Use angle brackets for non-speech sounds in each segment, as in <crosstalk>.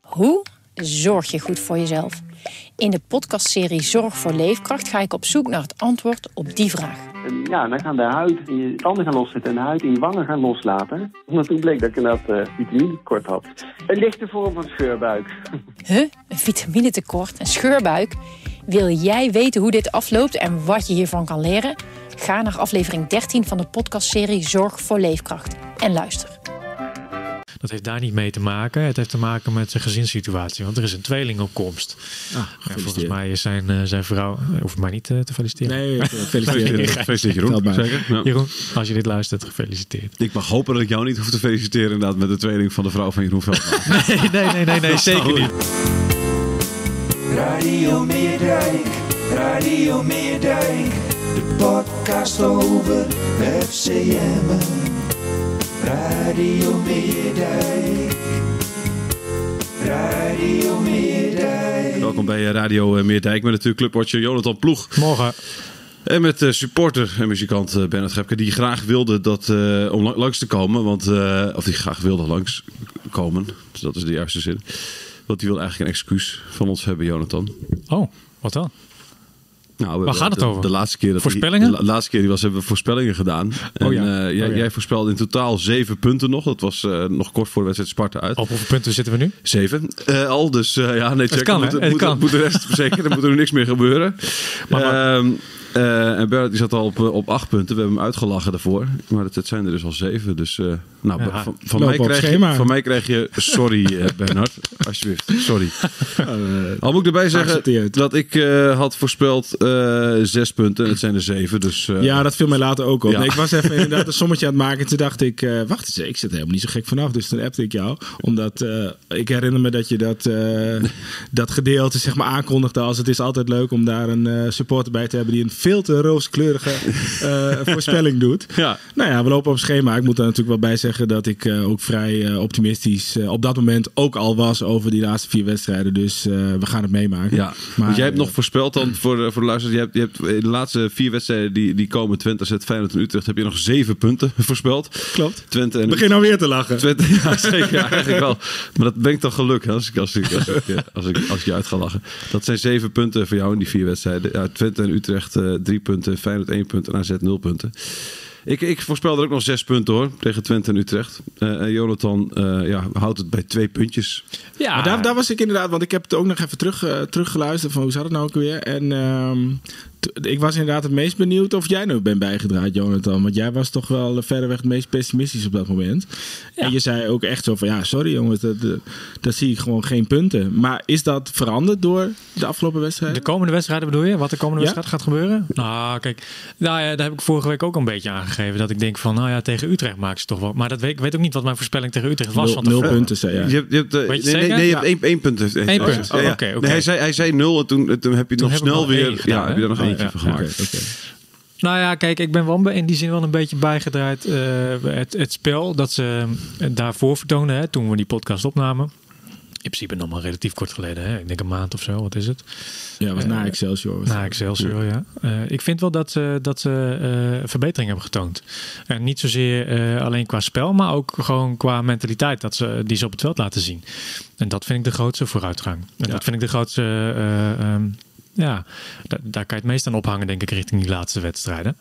Hoe zorg je goed voor jezelf? In de podcastserie Zorg voor Leefkracht ga ik op zoek naar het antwoord op die vraag. En ja, dan gaan de huid in je tanden gaan loszitten en de huid in je wangen gaan loslaten. Maar toen bleek dat ik inderdaad uh, vitaminetekort had. Een lichte vorm van scheurbuik. <laughs> Huh? Een vitaminetekort, een scheurbuik? Wil jij weten hoe dit afloopt en wat je hiervan kan leren? Ga naar aflevering 13 van de podcastserie Zorg voor Leefkracht en luister. Dat heeft daar niet mee te maken. Het heeft te maken met zijn gezinssituatie. Want er is een tweelingopkomst. Ah, Ja, volgens mij is zijn, eh, zijn vrouw... eh, Hoeft mij niet eh, te feliciteren. Nee, <laughs> gefeliciteerd. Gefeliciteerd Jeroen. Zeker. Ja. Jeroen, als je dit luistert, gefeliciteerd. Ik mag hopen dat ik jou niet hoef te feliciteren inderdaad met de tweeling van de vrouw van Jeroen Veldman. <laughs> Nee, nee, nee, nee, nee zeker niet. Radio Meerdijk, Radio Meerdijk, de podcast over FCM. Radio Meerdijk, Radio Meerdijk. Welkom bij eh, Radio eh, Meerdijk met natuurlijk clubwatcher Jonathan Ploeg. Morgen. En met eh, supporter en muzikant Bernard Gepke die graag wilde dat, eh, om la- langs te komen. Want, eh, of die graag wilde langs komen. Dus dat is de juiste zin. Want die wil eigenlijk een excuus van ons hebben, Jonathan. Oh, wat dan? Nou, we Waar gaat het de, over? De laatste keer dat Voorspellingen? Die, de laatste keer die was, hebben we voorspellingen gedaan. En, Oh ja. eh, jij, Oh ja. jij voorspelde in totaal zeven punten nog. Dat was eh, nog kort voor de wedstrijd Sparta uit. Op hoeveel punten zitten we nu? Zeven. Eh, al, dus ja, nee, check. kan, moet? Het moet, kan. moet de rest <laughs> zeker, er moet er niks meer gebeuren. Maar- maar- Eh, en Bernard die zat al op, eh, op acht punten. We hebben hem uitgelachen daarvoor. Maar het, het zijn er dus al zeven. Dus eh, nou, Ja. van, van, mij krijg je, van mij krijg je sorry, eh, Bernard. Alsjeblieft, sorry. <laughs> al moet ik erbij zeggen dat ik had voorspeld zes punten. En het zijn er zeven. Dus, Ja, dat viel mij later ook op. Ja. Nee, ik was even <laughs> inderdaad een sommetje aan het maken. En toen dacht ik, wacht eens, ik zit er helemaal niet zo gek vanaf. Dus toen appte ik jou. Omdat ik herinner me dat je dat, <laughs> dat gedeelte zeg maar aankondigde als het is altijd leuk om daar een supporter bij te hebben die een veel te rooskleurige <laughs> eh, voorspelling doet. Ja. Nou ja, we lopen op schema. Ik moet daar natuurlijk wel bij zeggen dat ik eh, ook vrij eh, optimistisch op dat moment ook al was over die laatste vier wedstrijden. Dus we gaan het meemaken. Ja, maar want jij hebt nog voorspeld dan voor de, voor de luisteraars. Je hebt, je hebt in de laatste vier wedstrijden die, die komen, Twente, AZ, Feyenoord en Utrecht, heb je nog zeven punten <laughs> voorspeld. Klopt. Twente en Begin nou weer te lachen. Twente, ja, <laughs> zeker, ja, eigenlijk wel. Maar dat ben ik toch geluk hè, als ik, als, ik, als, ik, als, ik, als ik je uit ga lachen. Dat zijn zeven punten voor jou in die vier wedstrijden. Ja, Twente en Utrecht drie punten, Feyenoord één punt en AZ nul punten. Ik, ik voorspel er ook nog zes punten hoor, tegen Twente en Utrecht. Eh, en Jonathan eh, ja, houdt het bij twee puntjes. Ja, Maar daar, daar was ik inderdaad, want ik heb het ook nog even terug, eh, teruggeluisterd van hoe zat het nou ook weer. En ehm, ik was inderdaad het meest benieuwd of jij nou bent bijgedraaid, Jonathan. Want jij was toch wel verreweg het meest pessimistisch op dat moment. En je zei ook echt zo van, ja, sorry jongens, dat, dat, dat zie ik gewoon geen punten. Maar is dat veranderd door de afgelopen wedstrijd? De komende wedstrijden bedoel je? Wat de komende Ja? wedstrijd gaat gebeuren? Nou, kijk, nou ja, daar heb ik vorige week ook een beetje aangegeven. Dat ik denk van, nou ja, tegen Utrecht maken ze toch wel. Maar dat weet, ik weet ook niet wat mijn voorspelling tegen Utrecht was. nul, van nul punten, zei jij. Je hebt, je hebt, eh, nee, nee, zeker? nee, je hebt Ja. één, één punt. Eén punt. ja, Oh, ja. oké, oké. Nee, hij, zei, hij zei nul en toen, toen heb je Toen nog snel weer... gedaan, ja, heb je er nog Eentje ja, van ja, gemaakt. Oké, oké. Nou ja, kijk, ik ben wel in die zin wel een beetje bijgedraaid. eh, het, het spel dat ze eh, daarvoor vertoonden, hè, toen we die podcast opnamen. In principe nog maar relatief kort geleden. Hè? Ik denk een maand of zo, wat is het? Ja, was na Eh, Excelsior. was Na. Excelsior, ja. Eh, ik vind wel dat ze, dat ze eh, verbetering hebben getoond. En niet zozeer eh, alleen qua spel, maar ook gewoon qua mentaliteit dat ze, die ze op het veld laten zien. En dat vind ik de grootste vooruitgang. En dat vind ik de grootste... eh, ehm, ja, da- daar kan je het meest aan ophangen, denk ik, richting die laatste wedstrijden.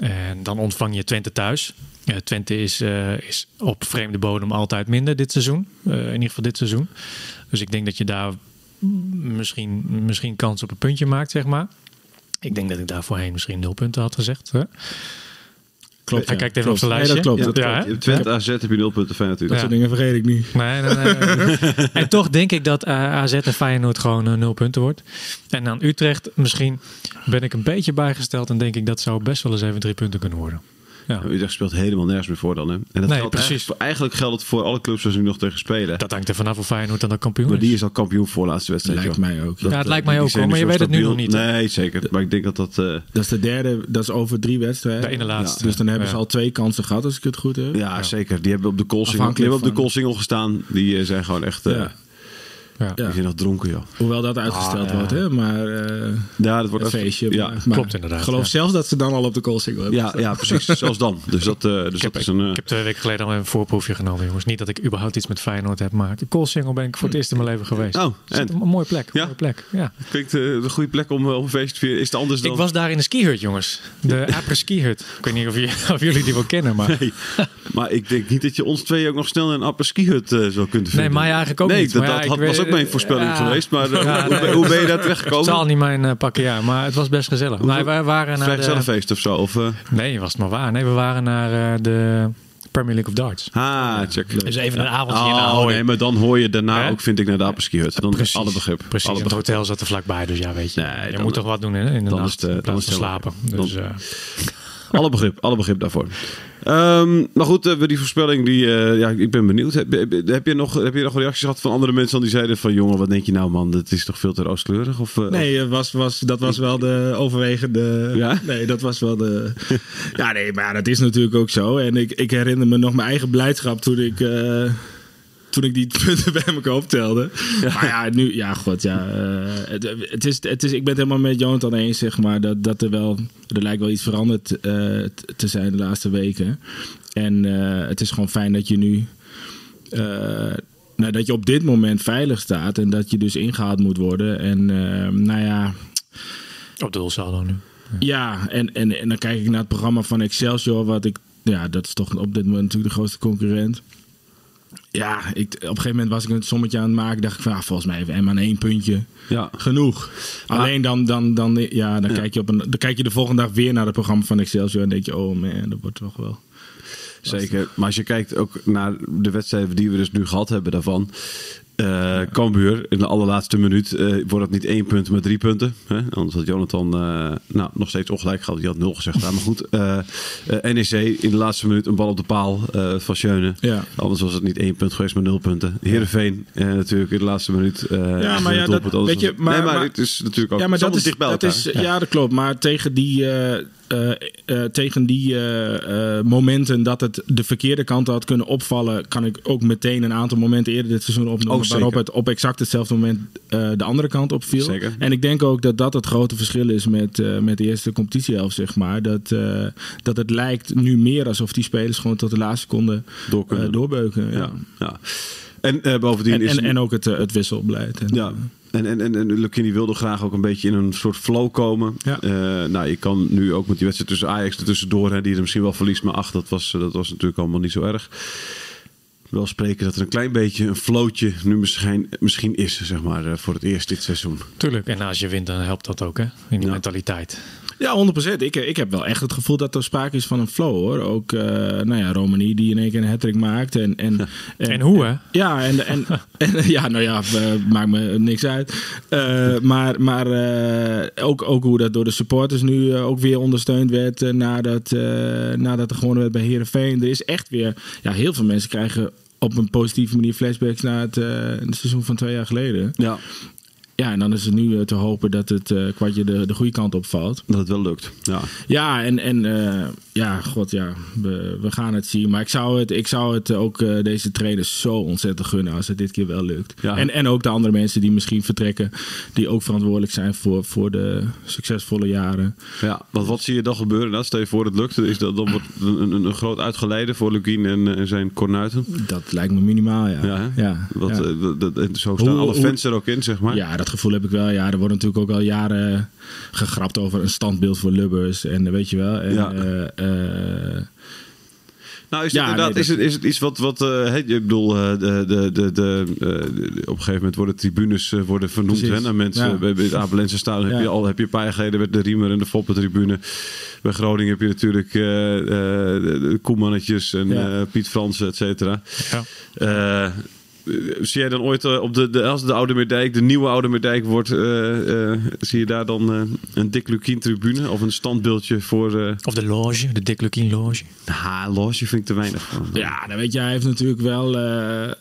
En dan ontvang je Twente thuis. Twente is, eh, is op vreemde bodem altijd minder dit seizoen. Eh, in ieder geval dit seizoen. Dus ik denk dat je daar misschien, misschien kans op een puntje maakt, zeg maar. Ik denk dat ik daar voorheen misschien nul punten had gezegd. Hè? Klopt, Hij ja. kijkt even op zijn Nee, dat lijstje. klopt. Ja, dat klopt. Twente AZ heb je nul punten, Feyenoord Dat Utrecht. soort dingen vergeet ik niet. Nee, nee, nee. <laughs> en toch denk ik dat eh, AZ en Feyenoord gewoon eh, nul punten wordt. En aan Utrecht misschien ben ik een beetje bijgesteld en denk ik dat zou best wel eens even drie punten kunnen worden. Ja. Utrecht speelt helemaal nergens meer voor dan. Hè? En dat Nee, geldt precies. Eigenlijk, eigenlijk geldt het voor alle clubs waar ze nu nog tegen spelen. Dat hangt er vanaf of Feyenoord dan ook kampioen maar is. die is al kampioen voor laatste wedstrijd. Lijkt joh. mij ook. Ja, het eh, lijkt mij ook, hoor, maar je weet het nu nog niet, hè? Nee, zeker. Maar ik denk dat dat... eh, Dat is de derde, dat is over drie wedstrijden. De ene laatste. Dus dan hebben ze al twee kansen gehad, als ik het goed heb. ja, zeker. Die hebben op de Koolsingel, die hebben op de Koolsingel gestaan. Die eh, zijn gewoon echt... eh, Ja. Ik nog dronken, joh. Hoewel dat uitgesteld Ah, ja. wordt, hè? Maar eh Ja, dat wordt een feestje. Ja, maar, maar klopt inderdaad, geloof ja. zelfs dat ze dan al op de koolsingel hebben ja, ja, precies. Zelfs dan. <laughs> Dus dat, eh, dus Ik heb, dat is een... eh, ik heb twee weken geleden al een voorproefje genomen, jongens. Niet dat ik überhaupt iets met Feyenoord heb, maar de Koolsingel ben ik voor het eerst in mijn leven geweest. Oh, Is het en? Een mooie plek. Ja? Mooie plek. Ja. klinkt een goede plek om, om een feest te vieren. Is het anders dan... Ik was daar in de skihut, jongens. De Apre skihut. Ik weet niet of, je, <laughs> of jullie die wel kennen, maar... Nee, maar ik denk niet dat je ons twee ook nog snel in een apres skihut zou kunnen vinden. Nee, mij eigenlijk ook nee, niet. dat, Maar dat had- was ook mijn voorspelling ja. geweest. Maar eh, Ja, hoe, nee. hoe ben je daar terecht Het zal gekomen? niet mijn eh, pakken jaar, maar het was best gezellig. Nee, wij waren naar de... Of zo? Of, eh Nee, was het maar waar. Nee, we waren naar eh, de Premier League of Darts. ah, check. Dus even een avondje in Oh, Ahoy. nee, maar dan hoor je daarna ook, vind ik, naar de apres skihut. Dan Precies. alle begrip. Precies, alle en het begrip. hotel zat er vlakbij, dus ja, weet je. Nee, je dan- moet toch wat doen hè, in de dan is nacht, in dan is slapen. Dus, eh, <laughs> Alle begrip, alle begrip daarvoor. Ehm, maar goed, eh, die voorspelling, die, eh, ja, ik ben benieuwd. Heb, je nog, heb je nog reacties gehad van andere mensen dan die zeiden van... jongen, wat denk je nou man, dat is toch veel te rooskleurig? Of, eh, Nee, was, was, dat was wel de overwegende. Ja? Nee, dat was wel de. Ja, nee, maar dat is natuurlijk ook zo. En ik, ik herinner me nog mijn eigen blijdschap toen ik. Toen ik die <laughs> punten bij elkaar optelde. Maar ja, nu, ja, god, ja. eh, het, het is, het is, ik ben het helemaal met Jonathan eens, zeg maar. Dat, dat er wel. Er lijkt wel iets veranderd eh, te zijn de laatste weken. En eh, het is gewoon fijn dat je nu. nou, dat je op dit moment veilig staat en dat je dus ingehaald moet worden. En nou ja, op de doelsaldo nu. ja, en, en, en dan kijk ik naar het programma van Excelsior, wat ik, ja, dat is toch op dit moment natuurlijk de grootste concurrent. Ja, ik, op een gegeven moment was ik een sommetje aan het maken, dacht ik van, ah, volgens mij heeft Emma aan één puntje Ja, genoeg. Alleen dan, dan, dan, ja, dan, Ja. Kijk je op een, dan kijk je de volgende dag weer naar het programma van Excelsior en denk je, oh man, dat wordt toch wel. zeker. Maar als je kijkt ook naar de wedstrijden die we dus nu gehad hebben daarvan... eh Cambuur, in de allerlaatste minuut eh, wordt het niet één punt, maar drie punten. Hè? Anders had Jonathan eh, nou, nog steeds ongelijk gehad. Die had nul gezegd. daar. Maar goed, eh, eh, NEC in de laatste minuut een bal op de paal eh, van Schöne. Ja. Anders was het niet één punt geweest, maar nul punten. Heerenveen eh, natuurlijk in de laatste minuut. eh, Ja, maar ja, dat- weet je, maar- nee, maar, maar- het is natuurlijk ook Ja, maar dat is is, allemaal dicht bij dat elkaar. is, ja. dat klopt. Maar tegen die, eh, eh, eh, tegen die eh, eh, momenten dat het de verkeerde kant had kunnen opvallen, kan ik ook meteen een aantal momenten eerder dit seizoen opnoemen. Oh, waarop het op exact hetzelfde moment eh, de andere kant opviel. Zeker. En ik denk ook dat dat het grote verschil is met, eh, met de eerste competitiehelft, zeg maar. Dat, eh, dat het lijkt nu meer alsof die spelers gewoon tot de laatste seconde Door eh, doorbeuken. Ja. ja, ja. En eh, bovendien En, is en, en ook het, eh, het wisselbeleid. En, Ja. En, en, en, en Lukini wilde graag ook een beetje in een soort flow komen. Ja. Eh, nou, je kan nu ook met die wedstrijd tussen Ajax er tussendoor, hè, die er misschien wel verliest, maar ach, dat was, dat was natuurlijk allemaal niet zo erg. Wel spreken dat er een klein beetje een flootje nu misschien, misschien is, zeg maar, eh, voor het eerst dit seizoen. Tuurlijk. En als je wint, dan helpt dat ook, hè? In die Ja. mentaliteit. Ja, 100%. Ik, ik heb wel echt het gevoel dat er sprake is van een flow hoor. Ook, eh, nou ja, Romani die in één keer een hat maakt. En, en, En hoe, hè? Ja, en, en, <laughs> en ja, nou ja, eh, maakt me niks uit. Eh, maar maar eh, ook, ook hoe dat door de supporters nu ook weer ondersteund werd nadat, eh, nadat er gewonnen werd bij Herenveen. Er is echt weer, ja, heel veel mensen krijgen op een positieve manier flashbacks naar het, eh, het seizoen van twee jaar geleden. Ja, Ja, en dan is het nu eh, te hopen dat het eh, kwartje de, de goede kant op valt. dat het wel lukt. Ja. Ja, en, en ja, god ja, we, we gaan het zien. Maar ik zou het, ik zou het ook eh, deze trainers zo ontzettend gunnen als het dit keer wel lukt. Ja. En, en ook de andere mensen die misschien vertrekken, die ook verantwoordelijk zijn voor, voor de succesvolle jaren. Ja, want wat zie je dan gebeuren? Nou, stel je voor het lukt, is dat dan wordt een, een, een groot uitgeleide voor Lukien en, eh, en zijn kornuiten. Dat lijkt me minimaal, ja. Ja, ja, eh, dat, dat- zo staan Hoe- alle hoe- fans er ook in, zeg maar. Ja, dat gevoel heb ik wel. Ja, er wordt natuurlijk ook al jaren gegrapt over een standbeeld voor Lubbers. En eh, weet je wel. En, Ja. eh, eh, Nou, is het Ja, inderdaad nee, is, het, is het iets wat, wat eh, hè, ik bedoel, eh, de, de, de, de, eh, op een gegeven moment worden tribunes worden vernoemd hè, naar mensen. Ja. Bij, bij het Abelense Stadion heb, je al, heb je een paar jaar geleden met de Riemer en de Foppen-tribune. Bij Groningen heb je natuurlijk eh, eh, de, de Koemannetjes en Ja. eh, Piet Fransen, et cetera. Ja. Eh, zie jij dan ooit eh, op de, de, als de Oude Meerdijk, de nieuwe Oude Meerdijk wordt, eh, eh, zie je daar dan een Dick Lukien tribune of een standbeeldje voor... eh Of de loge, de Dick Lukien loge. nou, loge vind ik te weinig van. Ja, dan weet je, hij heeft natuurlijk wel. eh, eh,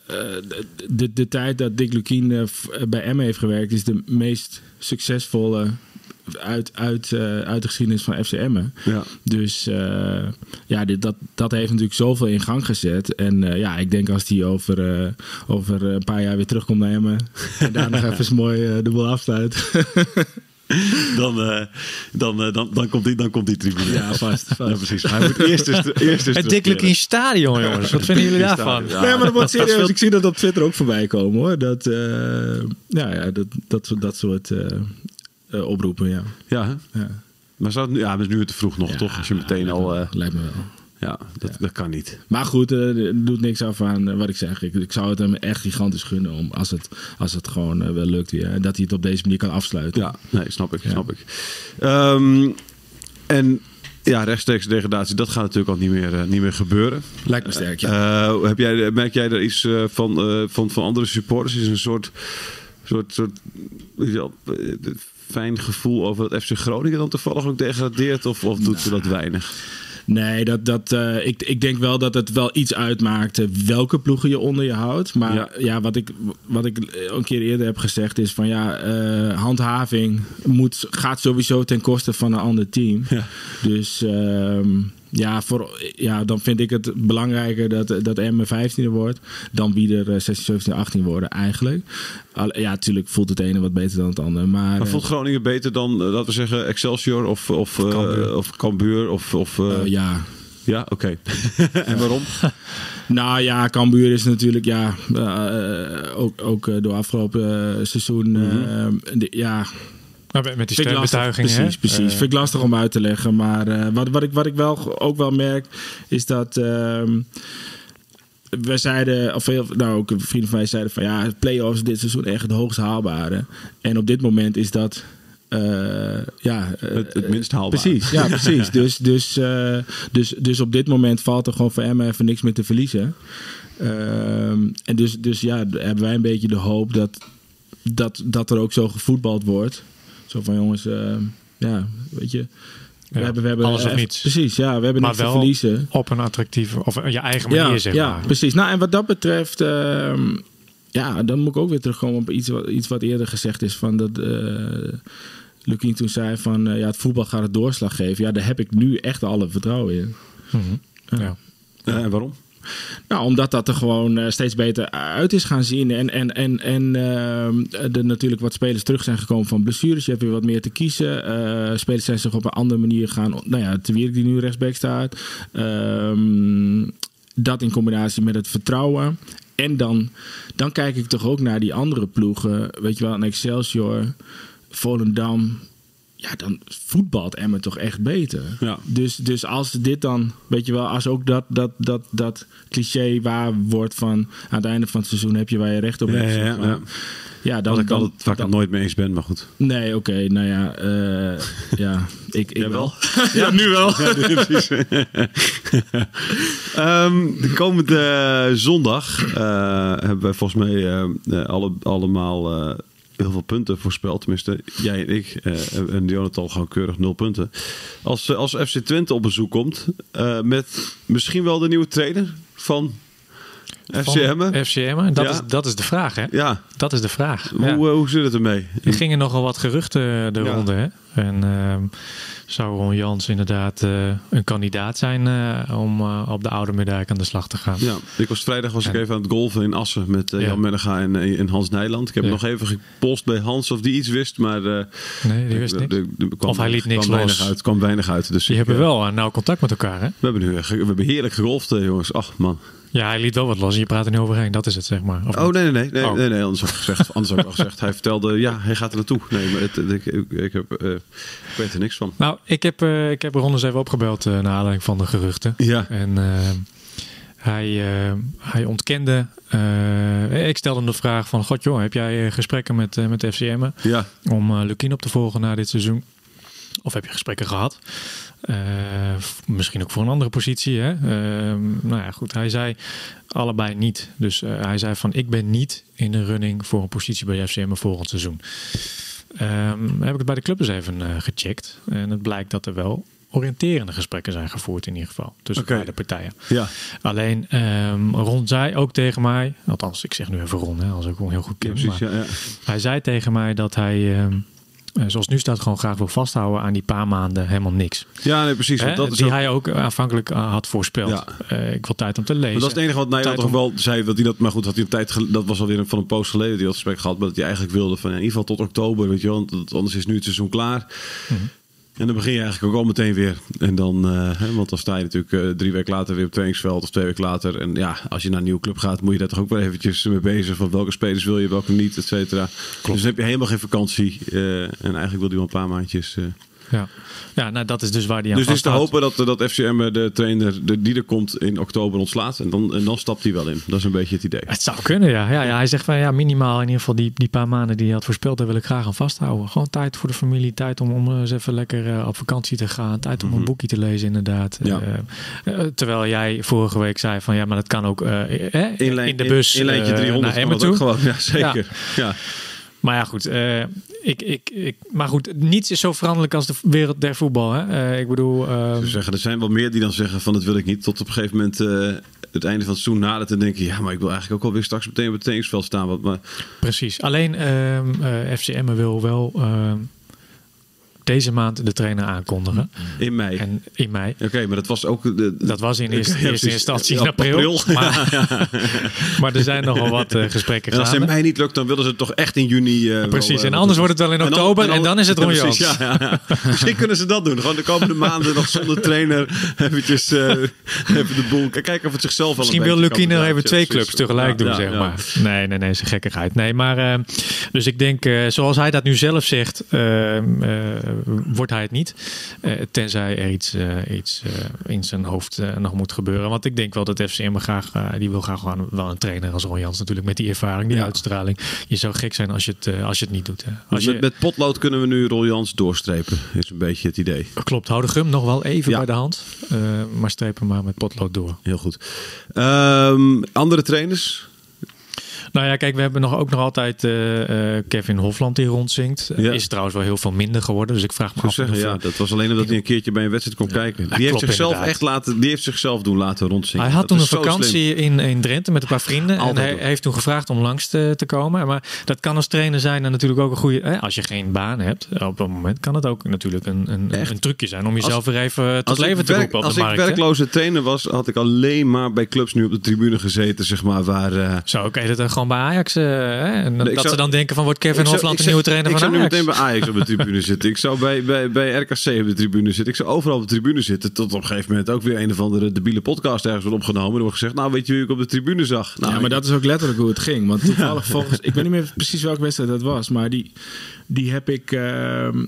de, de tijd dat Dick Lukien bij Emmen heeft gewerkt, is de meest succesvolle uit, uit, eh, uit de geschiedenis van FCM. Ja. Dus eh, ja, dit, dat, dat heeft natuurlijk zoveel in gang gezet. En eh, ja, ik denk als die over, eh, over een paar jaar weer terugkomt naar Emmen... <laughs> en daar nog <laughs> even eens mooi de boel afsluit. <laughs> Dan, eh, dan, dan, dan, komt die, dan komt die tribune. ja, vast. vast. Ja, precies. Hij moet eerst eens, eerst eens Het terugkeren. Lukien Stadion, jongens. Wat vinden jullie daarvan? Ja. nee, maar dat wordt serieus. veel- Ik zie dat op Twitter ook voorbij komen hoor. Dat, eh, ja, ja, dat, dat, soort- dat soort eh, eh, oproepen, ja. Ja, ja. maar zou het nu, ja, is nu te vroeg nog, Ja, toch? Als je meteen lijkt al... me eh, lijkt me wel. ja, dat, dat kan niet. Maar goed, eh, het doet niks af aan eh, wat ik zeg. Ik, ik zou het hem echt gigantisch gunnen om, als, het, als het gewoon eh, wel lukt. En dat hij het op deze manier kan afsluiten. Ja, nee, snap ik. Snap ik. Ehm, en ja, rechtstreeks degradatie, dat gaat natuurlijk al niet meer, eh, niet meer gebeuren. Lijkt me sterk, ja. Eh, heb jij, merk jij daar iets eh, van, eh, van, van andere supporters? Is een soort, soort, soort weet je wel, eh, fijn gevoel over dat FC Groningen dan toevallig ook degradeert? Of, of doet ze dat weinig? Nee, dat, dat, eh, ik, ik denk wel dat het wel iets uitmaakt eh, welke ploegen je onder je houdt. Maar Ja. ja, wat, ik, wat ik een keer eerder heb gezegd is van ja, eh, handhaving moet, gaat sowieso ten koste van een ander team. Ja. Dus ehm, ja, voor, ja, dan vind ik het belangrijker dat, dat Emmen 15e wordt dan wie er eh, 16, 17, 18 worden eigenlijk. Ja, natuurlijk voelt het ene wat beter dan het andere. Maar, Maar eh, vond Groningen beter dan, eh, laten we zeggen, Excelsior of, of, eh, Cambuur. of Cambuur? Of, of, eh, eh, ja, ja, oké. <laughs> en waarom? <laughs> Nou ja, Cambuur is natuurlijk ja, eh, ook, ook eh, door afgelopen eh, seizoen. eh, de- ja, Maar met- die steunbetuigingen, Precies, precies. Eh, vind ik lastig om uit te leggen. Maar eh, wat, wat, ik, wat ik wel ook wel merk, is dat. ehm, we zeiden, of veel, nou ook vrienden van mij zeiden van ja, play-offs dit seizoen echt het hoogst haalbare. En op dit moment is dat. eh, ja, eh, Het, het minst haalbaar. Precies, ja, <laughs> precies. Dus, dus, eh, dus, dus op dit moment valt er gewoon voor Emma even niks meer te verliezen. Ehm, en dus, dus ja, hebben wij een beetje de hoop dat, dat, dat er ook zo gevoetbald wordt. Zo van jongens, eh, ja, weet je. We Ja, hebben, we hebben alles of niets. Precies, ja, we hebben Maar niks te wel verliezen. op een attractieve, of je eigen manier, Ja, zeg ja maar. precies. Nou, en wat dat betreft, ehm, ja, dan moet ik ook weer terugkomen op iets wat, iets wat eerder gezegd is. Van dat eh Lukien toen zei van, eh, ja, het voetbal gaat het doorslag geven. Ja, daar heb ik nu echt alle vertrouwen in. Mhm. Ja. En waarom? Nou, omdat dat er gewoon eh, steeds beter uit is gaan zien. En, en, en, en ehm, er natuurlijk wat spelers terug zijn gekomen van blessures. Je hebt weer wat meer te kiezen. Eh, spelers zijn zich op een andere manier gaan... Nou ja, Te Wierik die nu rechtsback staat. Ehm, dat in combinatie met het vertrouwen. En dan, dan kijk ik toch ook naar die andere ploegen. Weet je wel, een Excelsior, Volendam... Ja, dan voetbalt Emmen toch echt beter. Ja. Dus, dus als dit dan, weet je wel, als ook dat, dat, dat, dat cliché waar wordt van aan het einde van het seizoen heb je waar je recht op Ja, hebt. ja, ja, ja. ja dan, Dat ik dan, altijd vaak dan- nooit mee eens ben, maar goed. Nee, oké, nou ja, eh, ja, ik, ik <laughs> wel. ja, nu wel. <laughs> Ehm, de komende zondag eh, hebben wij volgens mij eh, alle, allemaal eh, heel veel punten voorspeld. Tenminste, jij en ik. eh, en Jonathan gewoon keurig nul punten. Als, eh, als FC Twente op bezoek komt eh, met misschien wel de nieuwe trainer van FCM. FCM, dat, Ja. is, dat is de vraag, hè? Ja, Dat is de vraag. hoe, Ja. hoe zit het ermee? Er gingen nogal wat geruchten de Ja. ronde, hè? En ehm, zou Ron Jans inderdaad eh, een kandidaat zijn eh, om eh, op de Oude Middijk aan de slag te gaan? Ja, ik was vrijdag was ik En- even aan het golven in Assen met Ja. Jan Menega en, en Hans Nijland. Ik heb Ja. nog even gepost bij Hans of die iets wist, maar Nee, die wist niks. kwam Of hij liet niks kwam los. uit, kwam weinig uit. Dus Die ik, hebben wel nauw contact met elkaar, hè? We hebben nu we hebben heerlijk gegolfd, jongens. Ach man. Ja, hij liet wel wat los en je praat er niet overheen. Dat is het, zeg maar. Of Oh nee, nee, nee, nee, Oh. nee, nee, anders had ik gezegd. Anders had ik al gezegd. Hij vertelde, ja, hij gaat er naartoe. Nee, maar het, ik, ik, ik heb, ik weet er niks van. Nou, ik heb, eh, ik heb Ron eens even opgebeld eh naar aanleiding van de geruchten. Ja, En eh, hij, hij ontkende. ik stelde hem de vraag van: God joh, heb jij gesprekken met, met de FCM ja, om Lukien op te volgen na dit seizoen? Of heb je gesprekken gehad? Eh, misschien ook voor een andere positie. Hè? Eh, nou ja, goed. Hij zei allebei niet. Dus hij zei van ik ben niet in de running voor een positie bij FCM volgend seizoen. Ehm, heb ik het bij de club eens even eh, gecheckt. En het blijkt dat er wel oriënterende gesprekken zijn gevoerd in ieder geval. Tussen beide partijen. ja. Alleen ehm, Ron zei ook tegen mij, althans ik zeg nu even Ron, hè, als ik hem heel goed ja precies. maar Ja, ja. hij zei tegen mij dat hij ehm, eh, zoals nu staat, gewoon graag wil vasthouden aan die paar maanden helemaal niks. Ja, nee, precies. Want dat is die ook- hij ook aanvankelijk eh, had voorspeld. Ja. Eh, ik wil tijd om te lezen. Maar dat is het enige wat Nijland toch om- wel zei. Dat hij dat, maar goed, had hij een tijd dat was alweer van een poos geleden die had gesprek gehad. Maar dat hij eigenlijk wilde van in ieder geval tot oktober, weet je. Want anders is nu het seizoen klaar. Mhm. En dan begin je eigenlijk ook al meteen weer. En dan, eh, hè, want dan sta je natuurlijk eh, drie weken later weer op trainingsveld of twee weken later. En ja, als je naar een nieuwe club gaat, moet je daar toch ook wel eventjes mee bezig. Van welke spelers wil je, welke niet, et cetera. Dus dan heb je helemaal geen vakantie. eh, en eigenlijk wil hij wel een paar maandjes. Eh, Ja, ja nou, dat is dus waar hij aan dus het is te hopen dat, dat FCM de trainer de, die er komt in oktober ontslaat. En dan, en dan stapt hij wel in. Dat is een beetje het idee. Het zou kunnen, ja. ja, ja. Hij zegt van ja, minimaal in ieder geval die, die paar maanden die hij had voorspeld, daar wil ik graag aan vasthouden. Gewoon tijd voor de familie, tijd om, om eens even lekker eh, op vakantie te gaan, tijd om een boekje te lezen, inderdaad. Mhm. Ja. Eh, eh, terwijl jij vorige week zei van ja, maar dat kan ook eh, eh, Inlijn- in de bus in, eh, 300 naar kan Emmen ook gewoon. Ja, zeker. Ja. Maar ja, goed. eh, ik, ik, ik, maar goed, niets is zo veranderlijk als de wereld der voetbal. Hè? Eh, ik bedoel, ehm, Ze zeggen, er zijn wel meer die dan zeggen van dat wil ik niet. Tot op een gegeven moment eh, het einde van het seizoen nadert en denken... ja, maar ik wil eigenlijk ook alweer straks meteen op het trainingsveld staan. Want, maar, precies. Alleen ehm FCM wil wel ehm, deze maand de trainer aankondigen. in mei. En in mei. Oké, maar dat was ook... De, Dat was in eerste, eerste instantie in april. april. <laughs> Maar, <laughs> maar er zijn nogal wat eh, gesprekken en als het in mei niet lukt, dan willen ze het toch echt in juni... eh, Precies, wel, eh, en anders wordt het wel in En oktober en dan is het <laughs> Ron Jans. Ja, ja. Misschien kunnen ze dat doen. Gewoon de komende maanden nog zonder trainer eventjes even de boel... Kijken of het zichzelf wel Misschien wil nog even twee clubs tegelijk doen, zeg maar. Nee, nee, nee, is een gekkigheid. Nee, maar dus ik denk, eh, zoals hij dat nu zelf zegt, eh, eh, wordt hij het niet. Tenzij er iets, iets in zijn hoofd nog moet gebeuren. Want ik denk wel dat FCM graag, die wil graag gewoon wel een trainer als Ron Jans natuurlijk. Met die ervaring, die Ja. uitstraling. Je zou gek zijn als je het, als je het niet doet. Hè. Als je, met, met potlood kunnen we nu Rol Jans doorstrepen. Is een beetje het idee. Klopt, hou de gum nog wel even Ja. bij de hand. Maar streep hem maar met potlood door. Heel goed. Ehm, andere trainers? Nou ja, kijk, we hebben nog, ook nog altijd eh, eh, Kevin Hofland die rondzingt. Ja. Is trouwens wel heel veel minder geworden. Dus ik vraag me af. zeggen, ja, dat was alleen omdat hij een keertje bij een wedstrijd kon kijken. Die heeft, zichzelf inderdaad. echt laten, die heeft zichzelf doen laten rondzingen. Hij had Dat toen een vakantie in, in Drenthe met een paar vrienden. Altijd en hij, heeft toen gevraagd om langs te, te komen. Maar dat kan als trainer zijn en natuurlijk ook een goede... Hè, als je geen baan hebt op dat moment... kan het ook natuurlijk een, een, een trucje zijn... om jezelf weer even tot leven te werk- roepen op als de ik markt. werkloze trainer was, had ik alleen maar bij clubs nu op de tribune gezeten, zeg maar, waar... eh, Zo, je dat dan gewoon bij Ajax... eh, hè? En ik dat zou- ze dan denken van... wordt Kevin Ik zou- Hofland ik de nieuwe trainer ik van zou nu meteen bij Ajax op de tribune <laughs> zitten. Ik zou bij, bij, bij RKC op de tribune zitten. Ik zou overal op de tribune zitten. Tot op een gegeven moment ook weer een of andere debiele podcast ergens wordt opgenomen. Er wordt gezegd, nou weet je wie ik op de tribune zag? Nou, ja, maar dat is ook letterlijk hoe het ging. Want toevallig <laughs> volgens... Ik weet niet meer precies welke wedstrijd dat was. Maar die, die heb ik... ehm,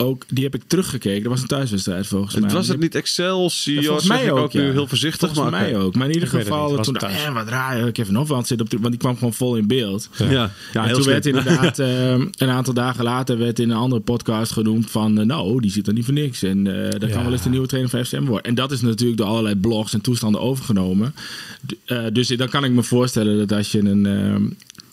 ook, die heb ik teruggekeken. Dat was een thuiswedstrijd volgens mij. Het was het niet Excelsior? Volgens mij ook, nu ja. heel voorzichtig. Volgens maar mij ook. Maar in ieder Ik weet het geval, was toen dacht eh, wat raar. Kevin Hofland zit op de, Want die kwam gewoon vol in beeld. Ja, ja, en heel toen slim. werd inderdaad <laughs> eh, een aantal dagen later werd in een andere podcast genoemd van eh, nou, die zit er niet voor niks. En eh dat Ja. kan wel eens de nieuwe trainer van FCM worden. En dat is natuurlijk door allerlei blogs en toestanden overgenomen. D- eh, dus dan kan ik me voorstellen dat als je een ehm,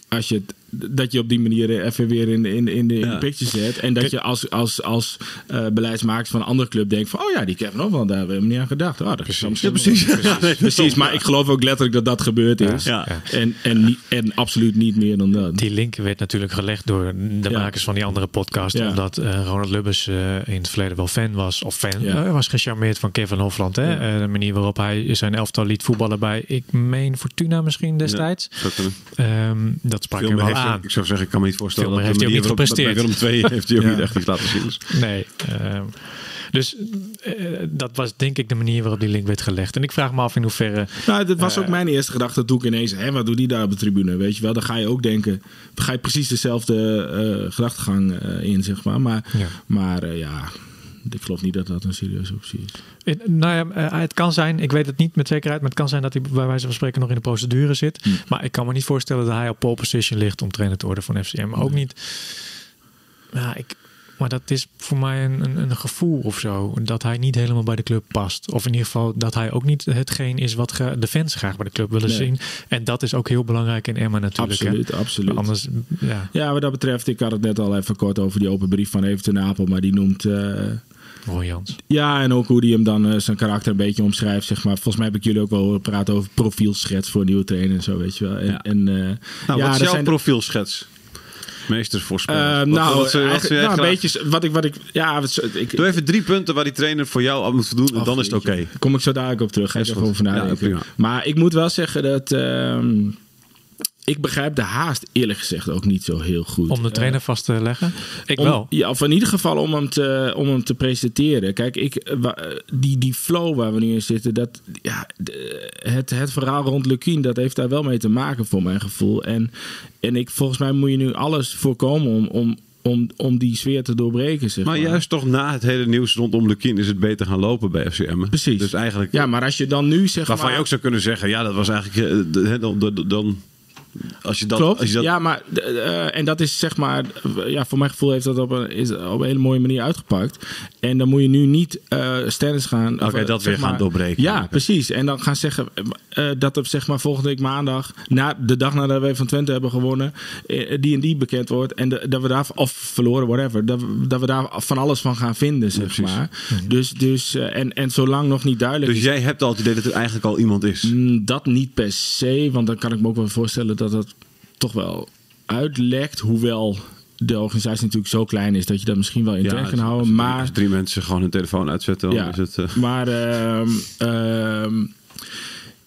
als je het, dat je op die manier even weer in, de- in, de- in, de, in Ja. picture zet. En dat je als, als, als eh beleidsmaker van een andere club denkt van... oh ja, die Kevin Hofland, daar hebben we niet aan gedacht. Oh, dat is Ja, precies. Ja, <laughs> nee, Precies, maar ik geloof ook letterlijk dat dat gebeurd is. Ja. En, en, en absoluut niet meer dan dat. Die link werd natuurlijk gelegd door de Ja. makers van die andere podcast. Ja. Omdat eh, Ronald Lubbers eh, in het verleden wel fan was. Of fan. Ja. eh, was gecharmeerd van Kevin Hofland. Hè? Ja. Eh, de manier waarop hij zijn elftal liet voetballen bij, ik meen Fortuna misschien destijds. Zou kunnen. Ehm, dat sprak Veel hem wel heeft ik zou zeggen, ik kan me niet voorstellen de heeft hij ook niet gepresteerd. Bij Willem II heeft hij ook Ja. niet echt iets laten zien. Dus. Nee. ehm, dus eh, dat was denk ik de manier waarop die link werd gelegd. En ik vraag me af in hoeverre... Nou, dat was Eh, ook mijn eerste gedachte toen ik ineens... Hè, wat doet die daar op de tribune? Weet je wel, dan ga je ook denken... Dan ga je precies dezelfde eh, gedachtegang eh, in, zeg maar. Maar Ja. maar eh, ja, ik geloof niet dat dat een serieuze optie is. Nou ja, eh, het kan zijn, ik weet het niet met zekerheid, maar het kan zijn dat hij bij wijze van spreken nog in de procedure zit. Hm. Maar ik kan me niet voorstellen dat hij op pole position ligt om trainer te worden van FCM. Ook niet. Ja, ik, maar dat is voor mij een, een, een gevoel of zo. Dat hij niet helemaal bij de club past. Of in ieder geval dat hij ook niet hetgeen is wat de fans graag bij de club willen Nee. zien. En dat is ook heel belangrijk in Emma natuurlijk. hè. Absoluut, absoluut. Anders, ja, Ja, wat dat betreft, ik had het net al even kort over die open brief van Even Napel. Maar die noemt... eh, Roy Jans. Ja, en ook hoe die hem dan eh, zijn karakter een beetje omschrijft, zeg maar. Volgens mij heb ik jullie ook wel horen praten over profielschets voor een nieuwe trainer en zo, weet je wel. En, Ja. en, eh, Nou, ja, wat is jouw zijn- profielschets? Meestersvoorspelling. Eh, Wat- nou, wat je- wat jij nou, een beetje wat ik, wat ik, ja, wat, ik, Doe even drie punten waar die trainer voor jou al moet voldoen en dan is het oké. Daar kom ik zo dadelijk op terug. Ga er gewoon Ja, prima. maar ik moet wel zeggen dat... ehm, ik begrijp de haast eerlijk gezegd ook niet zo heel goed. Om de trainer vast te leggen? Ik om- wel. Ja, of in ieder geval om hem te, om hem te presenteren. Kijk, ik, eh, eh, die, die flow waar we nu in zitten, dat, ja, het, het verhaal rond Lukien, dat heeft daar wel mee te maken voor mijn gevoel. En, en ik, volgens mij moet je nu alles voorkomen om, om, om, om die sfeer te doorbreken. Zeg Maar maar juist toch na het hele nieuws rondom Lukien is het beter gaan lopen bij FCM. Precies. Dus eigenlijk, Ja, maar als je dan nu zeg waarvan maar... je ook zou kunnen zeggen, ja, dat was eigenlijk, eh, dan, dan als je dat, Klopt. als je dat, Ja, maar eh, en dat is zeg maar, ja, voor mijn gevoel heeft dat op een, is op een hele mooie manier uitgepakt. En dan moet je nu niet eh stennis gaan. Oké, eh, dat weer gaan doorbreken. Ja, precies. En dan gaan zeggen dat op zeg maar volgende week maandag, na de dag nadat wij van Twente hebben gewonnen, die en die bekend wordt en de- dat we daar of verloren, whatever, dat, we- dat we daar van alles van gaan vinden, zeg maar. Dus, dus eh, en, en zolang nog niet duidelijk dus is. jij hebt al het idee dat er eigenlijk al iemand is. Mm, Dat niet per se, want dan kan ik me ook wel voorstellen dat dat toch wel uitlekt. Hoewel de organisatie natuurlijk zo klein is dat je dat misschien wel in Ja, kan houden. Maar, drie mensen gewoon hun telefoon uitzetten, dan ja, is het... eh, maar ehm,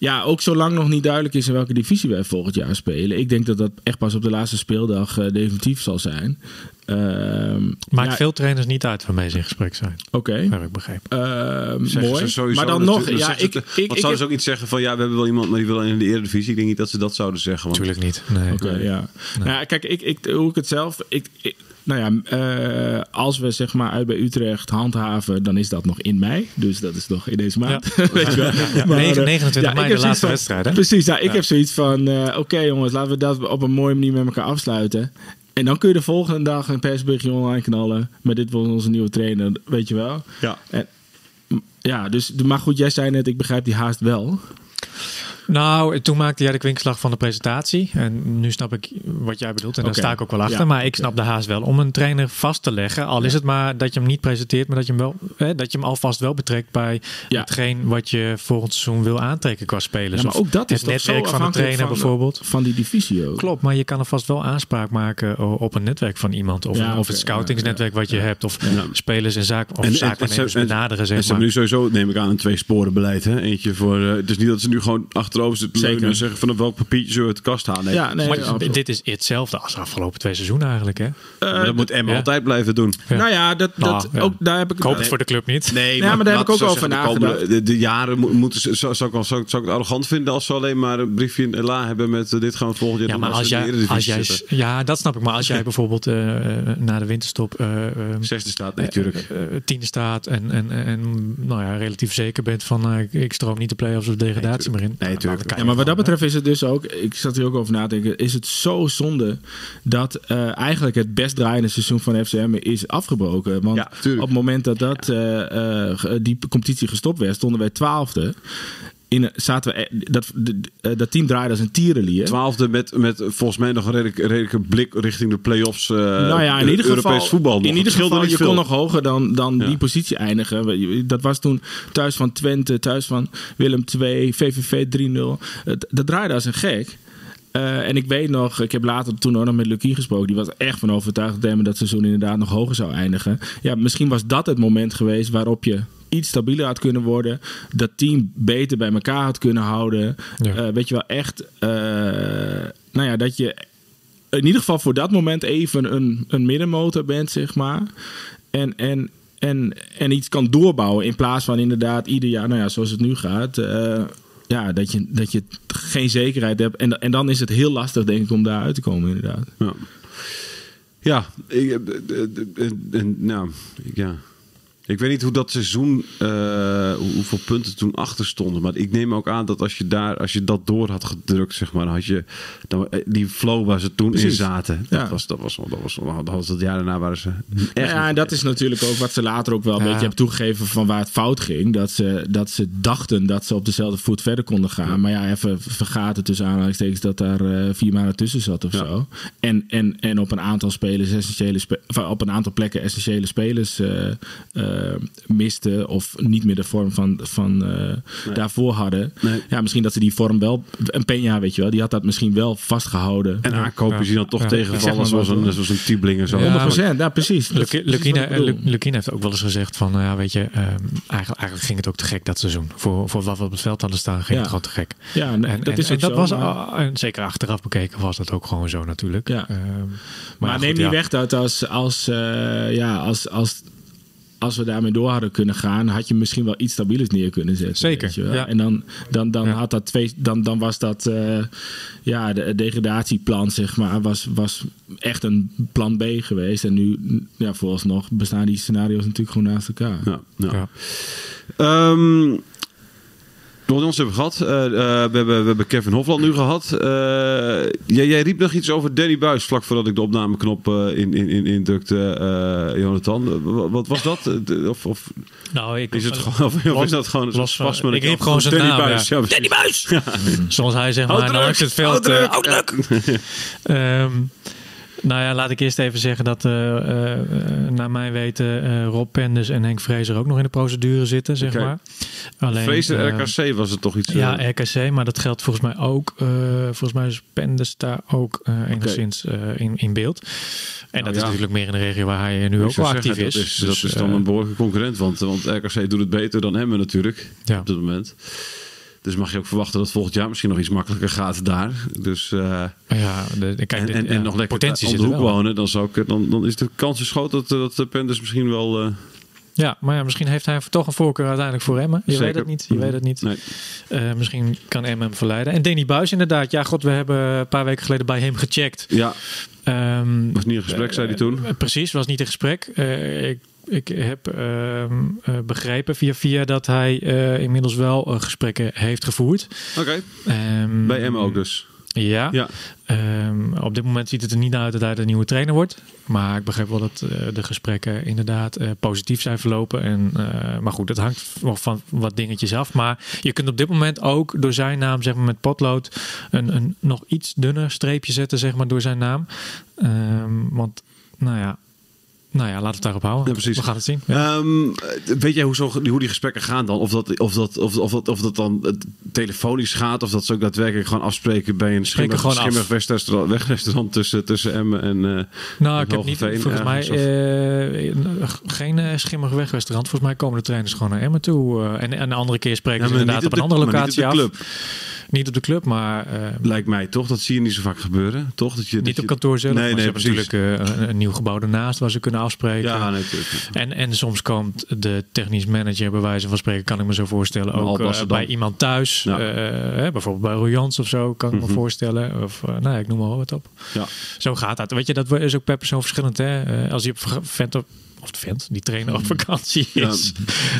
ja, ook zolang nog niet duidelijk is in welke divisie wij volgend jaar spelen. Ik denk dat dat echt pas op de laatste speeldag eh, definitief zal zijn. Ehm, Maakt ja, veel trainers niet uit waarmee ze in gesprek zijn. Oké. Heb ik begrepen. Ehm, mooi. sowieso maar dan nog, ja, ik, ik, Want ik, zouden ze ook niet zeggen van ja, we hebben wel iemand, maar die wil in de Eredivisie. Ik denk niet dat ze dat zouden zeggen. Want Natuurlijk niet. Nee. Oké, ja. Nou ja, kijk, ik, ik, hoe ik het zelf. Ik, ik- nou ja, eh, als we zeg maar uit bij Utrecht handhaven, dan is dat nog in mei. Dus dat is nog in deze maand. <laughs> Weet je wel. <laughs> Ja, Maar, eh, 29 ja, mei de laatste wedstrijd, hè? Precies, nou, ik heb zoiets van: eh, oké jongens, laten we dat op een mooie manier met elkaar afsluiten. En dan kun je de volgende dag een persberichtje online knallen. Maar dit wordt onze nieuwe trainer, weet je wel. Ja. En, ja, dus, maar goed, jij zei net, ik begrijp die haast wel. Nou, toen maakte jij de kwinkslag van de presentatie. En nu snap ik wat jij bedoelt. En daar sta ik ook wel achter. Ja. Maar ik snap de haast wel om een trainer vast te leggen. Al is het maar dat je hem niet presenteert, maar dat je hem, wel, hè, dat je hem alvast wel betrekt bij Ja. hetgeen wat je volgend seizoen wil aantrekken qua spelers. Ja, maar ook dat is het toch zo netwerk van de afhankelijk trainer van de- bijvoorbeeld. Van die divisie ook. Klopt, maar je kan er vast wel aanspraak maken op een netwerk van iemand. Of, of het scoutingsnetwerk wat je hebt. Of spelers en zaken of En- benaderen, En ze hebben nu sowieso, neem ik aan, een twee sporen beleid. Hè? Eentje voor. eh, het is niet dat ze nu gewoon achterover zitten Zeker. en zeggen van welk papiertje zullen we het kast halen. Nee, Ja, nee, Maar absoluut. dit is hetzelfde als de afgelopen twee seizoenen eigenlijk. Hè? maar dat moet Emma ja. altijd blijven doen. Ja. Nou ja, dat, dat, Nou, ja. ook, daar heb ik hoop het voor de club niet. Nee, Ja, maar daar heb ik ook over de nagedacht. De, de jaren mo- moeten ze, zou, zou, zou, ik- zou ik het arrogant vinden als ze alleen maar een briefje in la hebben met eh, dit gaan we volgend jaar Ja, maar als ze jij, als jij, ja, dat snap ik. Maar als jij <laughs> bijvoorbeeld eh, eh, na de winterstop eh, eh, Zesde staat, nee, natuurlijk. tiende staat en, en, en nou ja, relatief zeker bent van eh, ik- ik stroom niet de play-offs of degradatie meer in. Nee, Ja, maar wat dat betreft is het dus ook, ik zat hier ook over na te denken, is het zo zonde dat eh, eigenlijk het best draaiende seizoen van FCM is afgebroken. Want Ja, op het moment dat, dat eh, eh, die competitie gestopt werd, stonden wij twaalfde. In, zaten we, eh, dat, eh, dat team draaide als een tierenlier. Twaalfde met, met volgens mij nog een redelijk, redelijke blik richting de play-offs. eh nou ja, in ieder Europees geval, voetbal. nog. in ieder geval je veel. kon nog hoger dan, dan Ja. die positie eindigen. Dat was toen thuis van Twente, thuis van Willem II, VVV 3-0. Het- Dat draaide als een gek. Eh, en ik weet nog, ik heb later toen ook nog met Lucie gesproken. Die was echt van overtuigd dat Emmen dat seizoen inderdaad nog hoger zou eindigen. Ja, misschien was dat het moment geweest waarop je iets stabieler had kunnen worden. Dat team beter bij elkaar had kunnen houden. Ja. Eh, weet je wel, echt... eh, nou ja, dat je in ieder geval voor dat moment even een, een middenmotor bent, zeg maar. En, en, en, en iets kan doorbouwen in plaats van inderdaad ieder jaar, nou ja, zoals het nu gaat. Ja, dat je, dat je geen zekerheid hebt. En, en dan is het heel lastig, denk ik, om daar uit te komen, inderdaad. Ja, ja ik, eh, eh, eh, nou, ja. Ik weet niet hoe dat seizoen, eh, hoe- hoeveel punten toen achter stonden. Maar ik neem ook aan dat als je daar, als je dat door had gedrukt, zeg maar, had je dan, eh, die flow waar ze toen in zaten. Dat was, dat was, dat was, dat was het jaar daarna waren ze echt. ja, en dat is natuurlijk ook wat ze later ook wel een Ja. beetje hebben toegegeven van waar het fout ging. Dat ze, dat ze dachten dat ze op dezelfde voet verder konden gaan. Maar ja, even vergaten tussen aanhalingstekens dat daar eh, vier maanden tussen zat of zo. En, en, en op een aantal spelers essentiële spe- op een aantal plekken essentiële spelers eh, misten of niet meer de vorm van, van eh, daarvoor hadden. Nee. Ja, misschien dat ze die vorm wel, een Peña weet je wel, die had dat misschien wel vastgehouden. En aankopers die dan toch Ja. tegenvallen, Zeg maar zoals een, zoals een Tiebling en zo. Ja, 100%, ja, precies. Dat is Luki- precies Lukien wat ik bedoel. Lu- Lukien heeft ook wel eens gezegd van, nou ja, weet je, ehm, eigenlijk, eigenlijk ging het ook te gek dat seizoen. Voor, voor wat we op het veld hadden staan, ging Ja. het gewoon te gek. Ja, nee, En, dat en- is dat zo, was, maar- en zeker achteraf bekeken was dat ook gewoon zo natuurlijk. Ja. Ehm, Maar, goed, neem niet ja. weg dat als, als, eh, ja, als, als, als we daarmee door hadden kunnen gaan, had je misschien wel iets stabielers neer kunnen zetten. Zeker, weet je wel. ja. En dan, dan, dan, Ja. had dat twee, dan, dan was dat eh, ja, de degradatieplan, zeg maar, was, was echt een plan B geweest. En nu, ja, vooralsnog bestaan die scenario's natuurlijk gewoon naast elkaar. Ja, ja. Ja. Ehm, nog ons hebben we gehad. Eh, eh, we, hebben, we hebben Kevin Hofland nu gehad. Eh, jij, jij riep nog iets over Danny Buis vlak voordat ik de opnameknop eh, in, in, in, indrukte, eh, Jonathan. Wat, wat was dat? <laughs> De- Of, of Nou, ik, is het gewoon, of, of is dat gewoon een los ik riep gewoon zijn Danny naam, Buis. ja. Ja, Danny Buis! Ja. Zoals hij zeg maar langs het veld. houd eh, <laughs> nou ja, laat ik eerst even zeggen dat eh, eh, eh, naar mijn weten Rob Penders en Henk Vrezer ook nog in de procedure zitten, zeg maar. Alleen, Vrezen eh, RKC was het toch iets... Ja, RKC, maar dat geldt volgens mij ook. volgens mij is Penders daar ook enigszins in, in beeld. En dat ja. is natuurlijk meer in de regio waar hij nu ook wel actief zeggen, is. Dat is, Dus, dat is dan een behoorlijke concurrent, want, want RKC doet het beter dan Emmen natuurlijk Ja. op dit moment. Dus mag je ook verwachten dat volgend jaar misschien nog iets makkelijker gaat daar. Dus, eh, ja, de, de- kijk, en, ja, nog lekker potentie om zit de hoek wonen, dan, zou ik, dan, dan is de kans is groot dat, dat de Penders misschien wel... eh, Ja, maar ja, misschien heeft hij toch een voorkeur uiteindelijk voor Emmen. Je Zeker. weet het niet. Je weet het niet. nee. Eh, misschien kan Emmen hem verleiden. En Danny Buis inderdaad. Ja, god, we hebben een paar weken geleden bij hem gecheckt. Ja, Ehm, was niet een gesprek, zei hij toen. precies, was niet een gesprek. Ik, ik heb ehm, eh, begrepen via via dat hij eh, inmiddels wel eh, gesprekken heeft gevoerd. Oké, Ehm, bij Emmen ook dus. Ja. Ja. Ehm, op dit moment ziet het er niet naar uit dat hij de nieuwe trainer wordt. Maar ik begrijp wel dat de gesprekken inderdaad positief zijn verlopen. En, maar goed, dat hangt nog van wat dingetjes af. Maar je kunt op dit moment ook door zijn naam, zeg maar met potlood, een, een nog iets dunner streepje zetten, zeg maar, door zijn naam. Want, nou ja. Nou ja, laten we het daarop houden. Ja, precies. We gaan het zien. Ja. Ehm, weet jij hoe, zo, hoe die gesprekken gaan dan? Of dat, of, dat, of, of, dat, of dat dan eh, telefonisch gaat? Of dat ze ook daadwerkelijk gewoon afspreken bij een schimmig, schimmig wegrestaurant, wegrestaurant tussen, tussen Emmen en... eh, Nou, ik heb niet, volgens mij eh, geen schimmig wegrestaurant. Volgens mij komen de trainers gewoon naar Emmen toe. en, en een andere keer spreken Ja, ze inderdaad op een de- andere locatie de af. Niet op de club, maar eh, Lijkt mij toch? Dat zie je niet zo vaak gebeuren. Toch? Dat je, dat niet je- op kantoor zelf. Nee, maar nee, ze hebben precies. natuurlijk eh, een, een nieuw gebouw ernaast waar ze kunnen afspreken. Ja, natuurlijk. En, en soms komt de technisch manager, bij wijze van spreken, kan ik me zo voorstellen, Bij ook eh, bij iemand thuis. Ja. bijvoorbeeld bij Royans of zo, kan ik Mhm. me voorstellen. Of, nou ja, ik noem maar wat op. Ja. Zo gaat dat. Weet je, dat is ook per persoon verschillend. Hè? Als je op vent op of de vent, die trainer op vakantie Ja. is,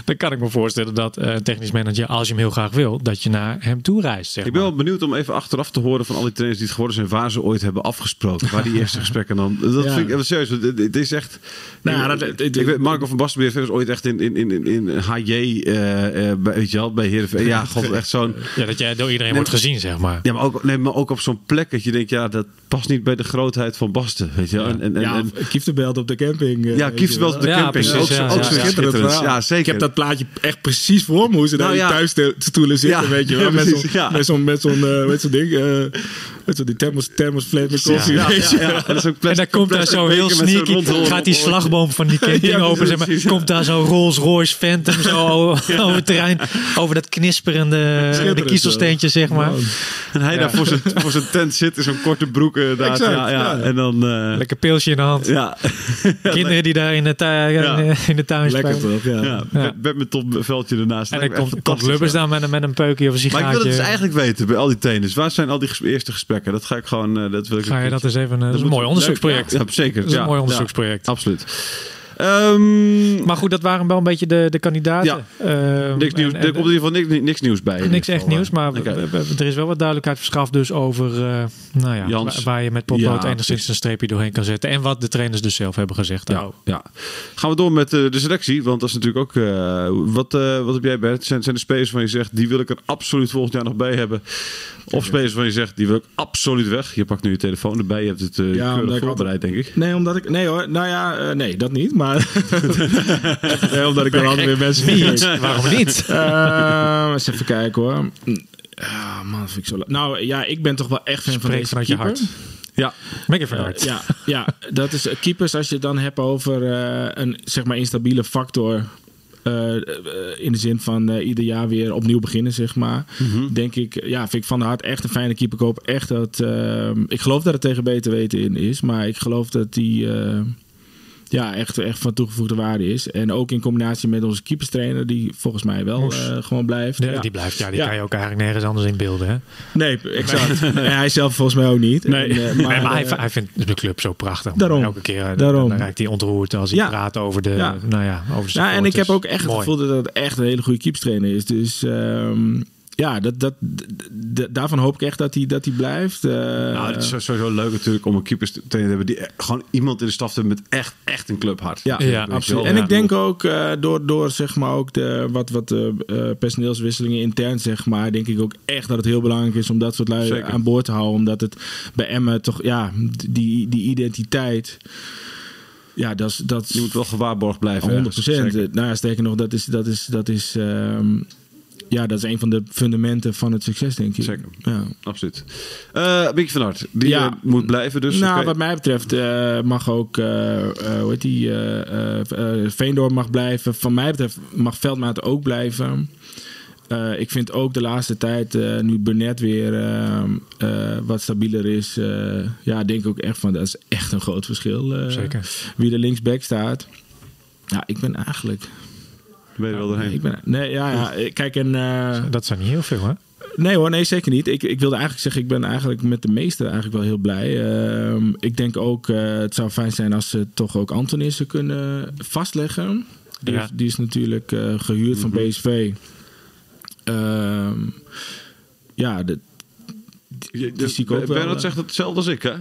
dan kan ik me voorstellen dat eh, een technisch manager, als je hem heel graag wil, dat je naar hem toe reist. Zeg Ik ben maar. wel benieuwd om even achteraf te horen van al die trainers die het geworden zijn, waar ze ooit hebben afgesproken. Waar die eerste <laughs> gesprekken dan. Dat Ja. vind ik even serieus. Het, het is echt. Nou ik, dat- ik, weet, Marco van Bastenbeer was ooit echt in, in, in, in, in HJ, eh, eh, bij, weet je wel, bij Heerenveen. Ja, god, echt zo'n. <laughs> Ja, dat jij door iedereen Nee, wordt gezien, zeg maar. Ja, maar ook, nee, maar ook op zo'n plek dat je denkt, ja, dat past niet bij de grootheid van Basten. Weet je wel? En, en, en, ja, en- Kieftenbelt op de camping. eh, ja, kies wel op de Ja, camping. precies, ook ook ja. zo Schitterend. Ja, zeker. Ik heb dat plaatje echt precies voor me. Hoe ze daar Nou in ja. thuisstoelen zitten, Ja, weet je wel. <laughs> met zo'n met zo'n met zo'n eh, met zo'n ding. Eh, met zo'n die thermos, thermosfles met koffie, ja, weet ja, je ja. wel. En, dat is ook En dan komt daar zo heel sneaky, gaat die slagboom van die <laughs> camping Ja, open. Zeg maar. Komt daar zo'n Rolls Royce Phantom zo <laughs> over het terrein, over dat knisperende de Schitterend, kiezelsteentje, zeg maar. Man. En hij daar voor zijn, voor zijn tent zit in zo'n korte broek. inderdaad. Exact, ja, ja. ja. En dan... eh, Lekker pilsje in de hand. ja. <laughs> Kinderen die daar in de, tuin, Ja. in de tuin Lekker spelen. toch, ja. ja, Ja. Met, met een veldje ernaast. En dan komt, Lubbers dan met, een- met een peukje of een Maar ik wil het sigaartje. dus eigenlijk weten bij al die trainers. Waar zijn al die eerste gesprekken? Dat ga ik gewoon... eh, dat wil ik Ga je dat eens even... Dat is een mooi onderzoeksproject. Ja, zeker. Dat is ja, een mooi onderzoeksproject. absoluut. Ehm, Maar goed, dat waren wel een beetje de, de kandidaten. Ehm, niks nieuws, en- er komt in ieder geval niks, niks nieuws bij. Niks echt nieuws, eh. maar we- er is wel wat duidelijkheid verschaft dus over eh, nou ja, Jans. waar, waar je met potlood Ja, enigszins een streepje doorheen kan zetten. En wat de trainers dus zelf hebben gezegd. Ja, Nou, ja. Gaan we door met eh, de selectie. Want dat is natuurlijk ook... eh, wat, eh, wat heb jij, Bert? Zijn, zijn de spelers van je zegt... die wil ik er absoluut volgend jaar nog bij hebben? Of spelers van je zegt... die wil ik absoluut weg? Je pakt nu je telefoon erbij. Je hebt het eh Ja, voorbereid, denk ik. Nee, omdat ik. Nee hoor. Nou ja, eh, nee, dat niet. Maar maar <laughs> Nee, omdat ik dan altijd weer mensen vergeet. <laughs> Waarom niet? Eh, eens even kijken hoor. Ah, man, vind ik zo... Nou ja, ik ben toch wel echt fan van deze vanuit je keeper. hart. Ja, Make it van Eh, hart. ja, ja, dat is eh, keepers als je het dan hebt over eh, een zeg maar instabiele factor. eh, eh, in de zin van eh, ieder jaar weer opnieuw beginnen, zeg maar. Denk ik, ja, vind ik Van der Hart echt een fijne keeper. Ik hoop echt dat. eh, ik geloof dat het tegen beter weten in is. Maar ik geloof dat die. Ja, echt, echt van toegevoegde waarde is. En ook in combinatie met onze keeperstrainer, die volgens mij wel eh, gewoon blijft. Ja, Ja. Die blijft, ja, die Ja. kan je ook eigenlijk nergens anders in beelden. Hè? Nee, exact. En hij zelf volgens mij ook niet. Nee. En, eh, Maar, nee, maar hij, eh, hij vindt de club zo prachtig. Daarom. Elke keer Daarom. Dan raakt hij ontroerd als hij Ja. praat over de, nou ja, over de Ja, en ik heb ook echt Mooi. het gevoel dat het echt een hele goede keepstrainer is. Dus ehm, ja, dat, dat, daarvan hoop ik echt dat hij, dat hij blijft. Eh, nou, het is sowieso leuk natuurlijk om een keeperstrainer te hebben die e- gewoon iemand in de staf te hebben met echt, echt een clubhart. ja, Ja, absoluut. En Ja. ik denk ook eh, door, door zeg maar ook de wat, wat eh, personeelswisselingen intern, zeg maar, denk ik ook echt dat het heel belangrijk is om dat soort lui Zeker. aan boord te houden. Omdat het bij Emmen toch, ja, die, die identiteit. Ja, dat is. Dat Je moet wel gewaarborgd blijven. 100 ergens. procent. Zeker. Nou ja, sterker nog, dat is, dat is, dat is, ehm, ja, dat is een van de fundamenten van het succes, denk ik. Zeker. Ja. Absoluut. Eh Mickey van Hart, die Ja. eh, moet blijven dus. nou, wat mij betreft eh, mag ook, eh, eh, hoe heet die, eh, eh, eh, Veendorp mag blijven. Van mij betreft mag Veldmaat ook blijven. Eh, ik vind ook de laatste tijd, eh, nu Burnett weer wat stabieler is, eh, ja, denk ik ook echt van, dat is echt een groot verschil. eh, Zeker. Wie er linksback staat. Ja, ik ben eigenlijk... Ben je er wel doorheen? Ik ben, nee, ja, ja. Kijk, en... eh, Dat zijn niet heel veel, hè? Nee hoor, nee zeker niet. Ik, ik wilde eigenlijk zeggen, ik ben eigenlijk met de meeste eigenlijk wel heel blij. Ehm, ik denk ook, eh, het zou fijn zijn als ze toch ook Antonissen kunnen vastleggen. Die, Ja. heeft- die is natuurlijk eh, gehuurd van PSV. Ehm, ja, de, Je- die zie ik ook wel, Bernard zegt hetzelfde als ik, hè?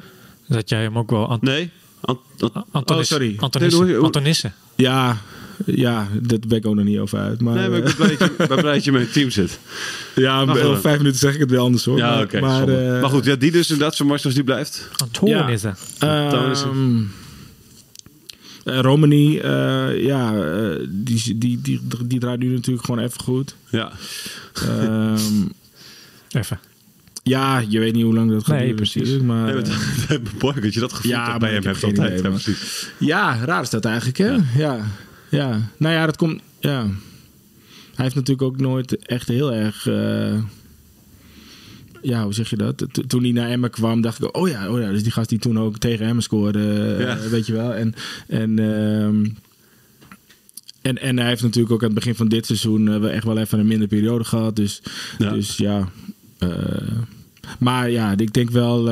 Dat jij hem ook wel... Ant Nee? Ant- Ant- Antonis, Oh, sorry. Antonissen. Nee, Antonissen. ja, ja, dat ben ik ook nog niet over uit. Maar, nee, maar ik ben eh, blij dat je- ik ben blij dat je in mijn team <laughs> zit. ja, over vijf minuten zeg ik het weer anders hoor. Ja, maar, oké. maar, eh, maar goed, ja, die dus inderdaad, zo mars als die blijft. Antonissen. Ehm eh, Romani, eh, ja, eh, die, die, die, die draait nu natuurlijk gewoon even goed. Ja. Ehm, Even. ja, je weet niet hoe lang dat gaat Nee, duren precies. natuurlijk, Maar, Nee, maar <laughs> Boy, dat je dat gevoel Ja, bij hem heb hebt altijd. idee, Ja, raar is dat eigenlijk, hè? Ja. ja. Nou ja, dat komt... Ja. Hij heeft natuurlijk ook nooit echt heel erg... eh, ja, hoe zeg je dat? To- Toen hij naar Emmen kwam, dacht ik... Oh ja, oh ja dus die gast die toen ook tegen Emmen scoorde. eh, Ja. Weet je wel. En... en ehm, en, en hij heeft natuurlijk ook aan het begin van dit seizoen eh, wel echt wel even een minder periode gehad. Dus Ja. dus ja. maar ja, ik denk wel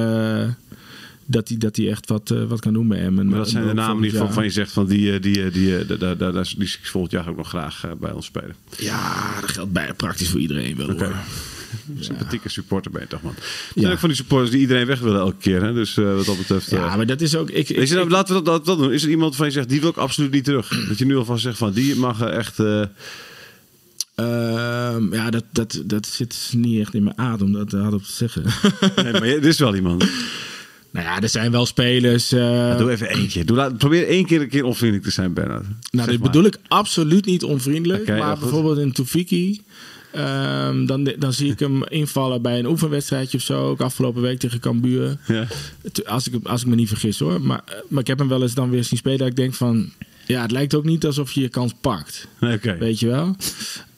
dat hij dat hij echt wat, eh, wat kan doen bij Maar dat zijn de namen geval jaar. van je zegt van die, eh, die, eh, die, eh, daar, daar, die ik volgend jaar ook nog graag bij ons spelen. Ja, dat geldt bij praktisch voor iedereen wel hoor. <laughs> Sympathieke supporter ben je toch man. Er Ja. zijn ook van die supporters die iedereen weg willen elke keer. Hè? Dus wat dat betreft... Ja, maar dat is ook... Ik, Is er, nou- ik- laten we dat, dat, dat doen. Is er iemand van je zegt, die wil ik absoluut niet terug? <clears throat> Dat je nu alvast zegt van, die mag echt... eh, ehm, ja, dat, dat, dat zit niet echt in mijn aard om dat hardop te zeggen. nee, maar er is wel iemand. <laughs> nou ja, er zijn wel spelers... eh, Doe even eentje. Doe, laat, probeer één keer een keer onvriendelijk te zijn, Bernard. Nou, dit bedoel ik absoluut niet onvriendelijk. Maar bijvoorbeeld in Tufiki. ehm, dan, dan zie ik hem invallen bij een oefenwedstrijdje of zo. Ook afgelopen week tegen Cambuur. Ja. Als ik, als ik me niet vergis hoor. Maar, eh, maar ik heb hem wel eens dan weer zien spelen. Dat ik denk van... Ja, het lijkt ook niet alsof je je kans pakt. Weet je wel?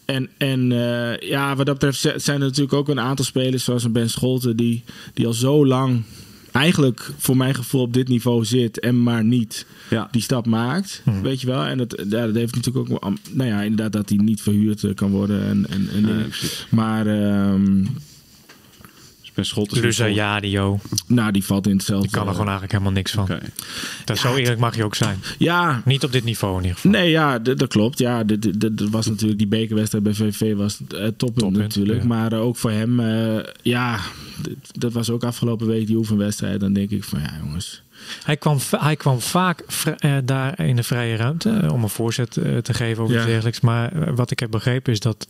En, en eh, ja, wat dat betreft zijn er natuurlijk ook een aantal spelers... zoals een Ben Scholten... die, die al zo lang eigenlijk voor mijn gevoel op dit niveau zit... en maar niet Ja. die stap maakt. Weet je wel? En dat, ja, dat heeft natuurlijk ook... Nou ja, inderdaad dat hij niet verhuurd eh, kan worden. En, en, en maar ehm, Ben Scholt is Lusa een Jadio. nou, die valt in hetzelfde... Die kan er gewoon eigenlijk helemaal niks van. Dat zo eerlijk mag je ook zijn. Ja, Niet op dit niveau in ieder geval. Nee, ja, dat klopt. Ja, dat was natuurlijk die bekerwedstrijd bij VV was het eh, toppunt natuurlijk. ja. Maar eh, ook voor hem, eh, ja, dat was ook afgelopen week die oefenwedstrijd. Dan denk ik van ja, jongens. Hij kwam, hij kwam vaak eh, daar in de vrije ruimte eh, om een voorzet eh, te geven of Ja. dergelijks. Maar eh, wat ik heb begrepen is dat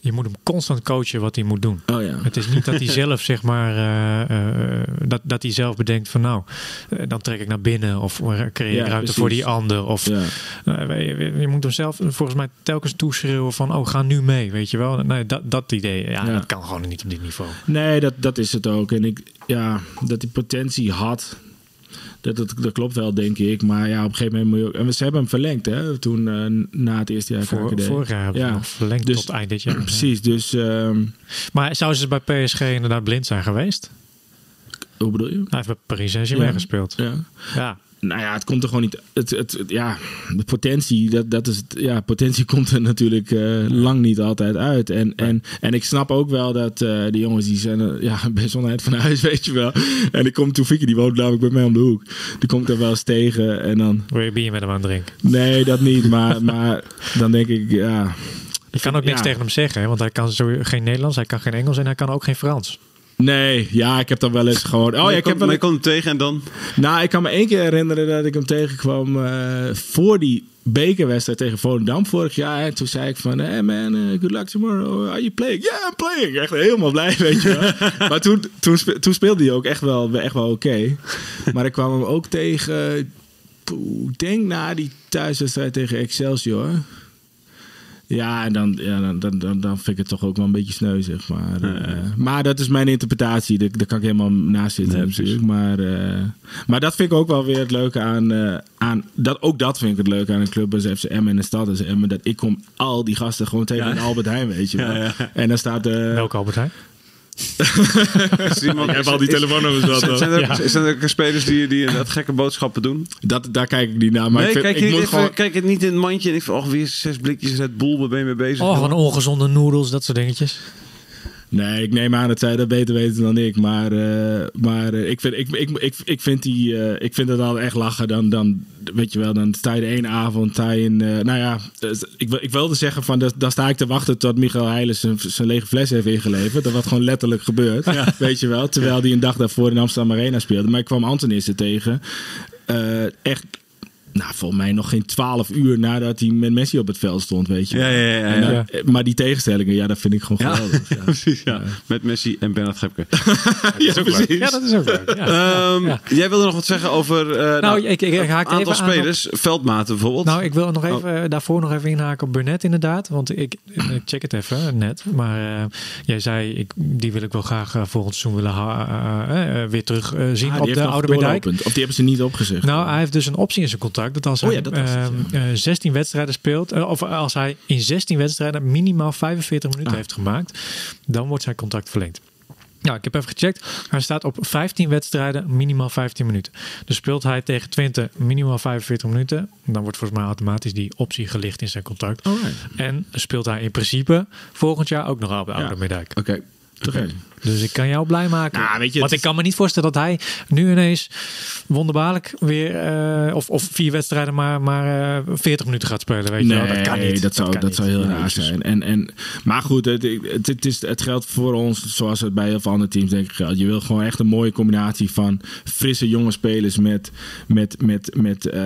je moet hem constant coachen wat hij moet doen. Oh ja. Het is niet dat hij <laughs> zelf, zeg maar, eh, eh, dat, dat hij zelf bedenkt van nou, eh, dan trek ik naar binnen of creëer Ja, ruimte voor die ander. Of ja. eh, je, je moet hem zelf volgens mij telkens toeschreeuwen van oh, ga nu mee, weet je wel. Nee, dat, dat idee, ja, Ja. dat kan gewoon niet op dit niveau. Nee, dat, dat is het ook. En ik, ja, dat hij potentie had, dat, dat, dat klopt wel, denk ik. Maar ja, op een gegeven moment moet je ook... En ze hebben hem verlengd, hè, toen eh, na het eerste jaar Voor, KKD. vorig jaar hebben ze Ja. verlengd Dus- tot eind dit jaar. <clears throat> Precies, dus... ehm, Maar zou ze bij PSG inderdaad blind zijn geweest? hoe bedoel je? Hij heeft bij Paris Saint-Germain Ja. gespeeld. Ja. Ja, Nou ja, het komt er gewoon niet. Het, het, het- ja, de potentie, dat, dat is het, ja, potentie <laughs> komt er natuurlijk eh, lang niet altijd uit. En, en, en ik snap ook wel dat eh die jongens die zijn eh, ja, <laughs> bijzonderheid van huis, <laughs> weet je wel. En ik kom Toefiki, die woont namelijk bij mij om de hoek. Die komt er wel eens tegen en dan. wil je bier met hem aan het drinken? Nee, dat niet. Maar, maar dan denk ik, ja. Je kan ook niks Ja. tegen hem zeggen, want hij kan zo geen Nederlands, hij kan geen Engels en hij kan ook geen Frans. Nee, ja, ik heb dan wel eens gewoon. Oh ja, ik heb wel. komt hem tegen en dan... Nou, ik kan me één keer herinneren dat ik hem tegenkwam eh, voor die bekerwedstrijd tegen Volendam vorig jaar. En toen zei ik van, hey man, eh, good luck tomorrow. Are you playing? Yeah, I'm playing. Echt helemaal blij, weet je wel. <laughs> maar toen, toen, toen speelde hij ook echt wel, echt wel oké. Maar ik kwam hem ook tegen, ik denk na die thuiswedstrijd tegen Excelsior. Ja, en dan, ja, dan, dan, dan, dan vind ik het toch ook wel een beetje sneu, zeg maar. Eh, maar dat is mijn interpretatie. Daar, daar kan ik helemaal naast zitten Nee, natuurlijk. Maar, eh, maar dat vind ik ook wel weer het leuke aan... eh, aan dat, ook dat vind ik het leuke aan een club als FCM en de stad als Emmen. Dat ik kom al die gasten gewoon tegen Ja. in Albert Heijn, weet je <laughs> wel. Ja, En dan staat... Welke Albert Heijn? <laughs> Iemand- ik heb al die telefoonnummers wel. Zijn, er, Ja. zijn er spelers die, die dat gekke boodschappen doen? Dat, daar kijk ik niet naar. Maar nee, ik, vind, kijk, ik moet even, gewoon... kijk het niet in het mandje en ik van, oh, weer zes blikjes Red Bull, waar ben je mee bezig? Oh, van ongezonde noedels, dat soort dingetjes. Nee, ik neem aan dat zij dat beter weten dan ik. Maar, eh, maar eh, ik, vind, ik, ik, ik, ik, vind die, eh, ik vind het al echt lachen. Dan, dan, weet je wel, dan sta je de ene avond. Sta je in, nou ja, eh, ik, ik wilde zeggen van, dat- dan sta ik te wachten tot Michael Heijlen zijn, zijn lege fles heeft ingeleverd. Dat wat gewoon letterlijk gebeurt. <laughs> Weet je wel, terwijl die een dag daarvoor in Amsterdam Arena speelde. Maar ik kwam Antonissen tegen. Echt, nou, volgens mij nog geen twaalf uur nadat hij met Messi op het veld stond, weet je. Ja, ja, ja. ja, En dan- Ja. Maar die tegenstellingen, ja, dat vind ik gewoon Ja. geweldig. <laughs> Ja. Precies, ja. Met Messi en Bernard Gepke. <laughs> Ja, precies. Ja, dat is ook leuk. Ja. Ehm, Ja. Jij wilde nog wat zeggen over eh nou, ik- ik- ik haak aantal even aan op- spelers. Veldmaten bijvoorbeeld. Nou, ik wil nog Oh. even, eh, daarvoor nog even inhaken op Burnett inderdaad. Want ik, ik <clears throat> check het even net. Maar eh, jij zei, ik, die wil ik wel graag eh, volgend seizoen willen weer terug eh, zien Ah, op heeft de nog Oude. Of die hebben ze niet opgezegd. Nou, hij heeft dus een optie in zijn contract. Dat als Oh hij ja, dat was het, ehm, eh, 16 wedstrijden speelt, eh, of als hij in 16 wedstrijden minimaal 45 minuten Ah. heeft gemaakt, dan wordt zijn contract verlengd. Nou, ik heb even gecheckt. Hij staat op 15 wedstrijden, minimaal 15 minuten. Dus speelt hij tegen Twente minimaal 45 minuten, dan wordt volgens mij automatisch die optie gelicht in zijn contract. Alright. En speelt hij in principe volgend jaar ook nog op de Oude Ja. Meerdijk. Oké. Dus ik kan jou blij maken. Nou, weet je, Want het ik kan me niet voorstellen dat hij nu ineens wonderbaarlijk weer... eh, of, of vier wedstrijden maar, maar eh 40 minuten gaat spelen. Weet je wel. Dat kan niet. dat zou, dat, zou heel raar zijn. En, en, maar goed, het, het, het, is, het geldt voor ons, zoals het bij heel veel andere teams denk ik geldt. Je wil gewoon echt een mooie combinatie van frisse jonge spelers met, met, met, met, eh,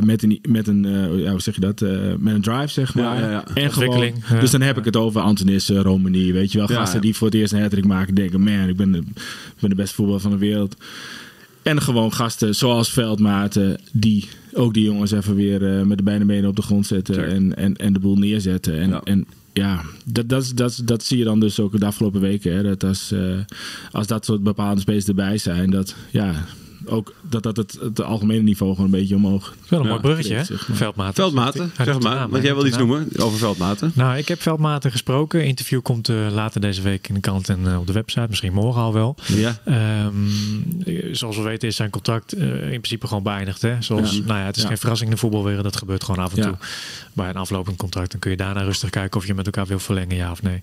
met een, met een eh, ja, hoe zeg je dat? Eh, met een drive, zeg maar. Ja, ja, ja. En gewoon, dus dan heb ik het over Antonissen, Romani, weet je wel. Ja, Gasten ja. Die voor het eerst een hat maken, denken, man, ik ben de, ben de beste voetballer van de wereld. En gewoon gasten zoals Veldmaten, die ook die jongens even weer eh, met de beide benen op de grond zetten en, en, en de boel neerzetten. En Ja. en, ja dat, dat, dat, dat zie je dan dus ook de afgelopen weken. Hè, dat als, eh, als dat soort bepaalde spelers erbij zijn, dat ja, ook dat, dat het, het algemene niveau gewoon een beetje omhoog. Het is wel een Ja, mooi bruggetje, hè? zeg maar. Veldmaten. Veldmaten, zeg maar. naam, Want hij jij wil iets noemen over Veldmaten. Nou, ik heb Veldmaten gesproken. Interview komt eh, later deze week in de krant en eh, op de website. Misschien morgen al wel. Ja. Ehm, eh, zoals we weten is zijn contract eh, in principe gewoon beëindigd. Hè? Zoals, Ja. nou ja, het is Ja. geen verrassing in de voetbalwereld. Dat gebeurt gewoon af en Ja. toe. Bij een aflopend contract. Dan kun je daarna rustig kijken of je met elkaar wil verlengen, ja of nee.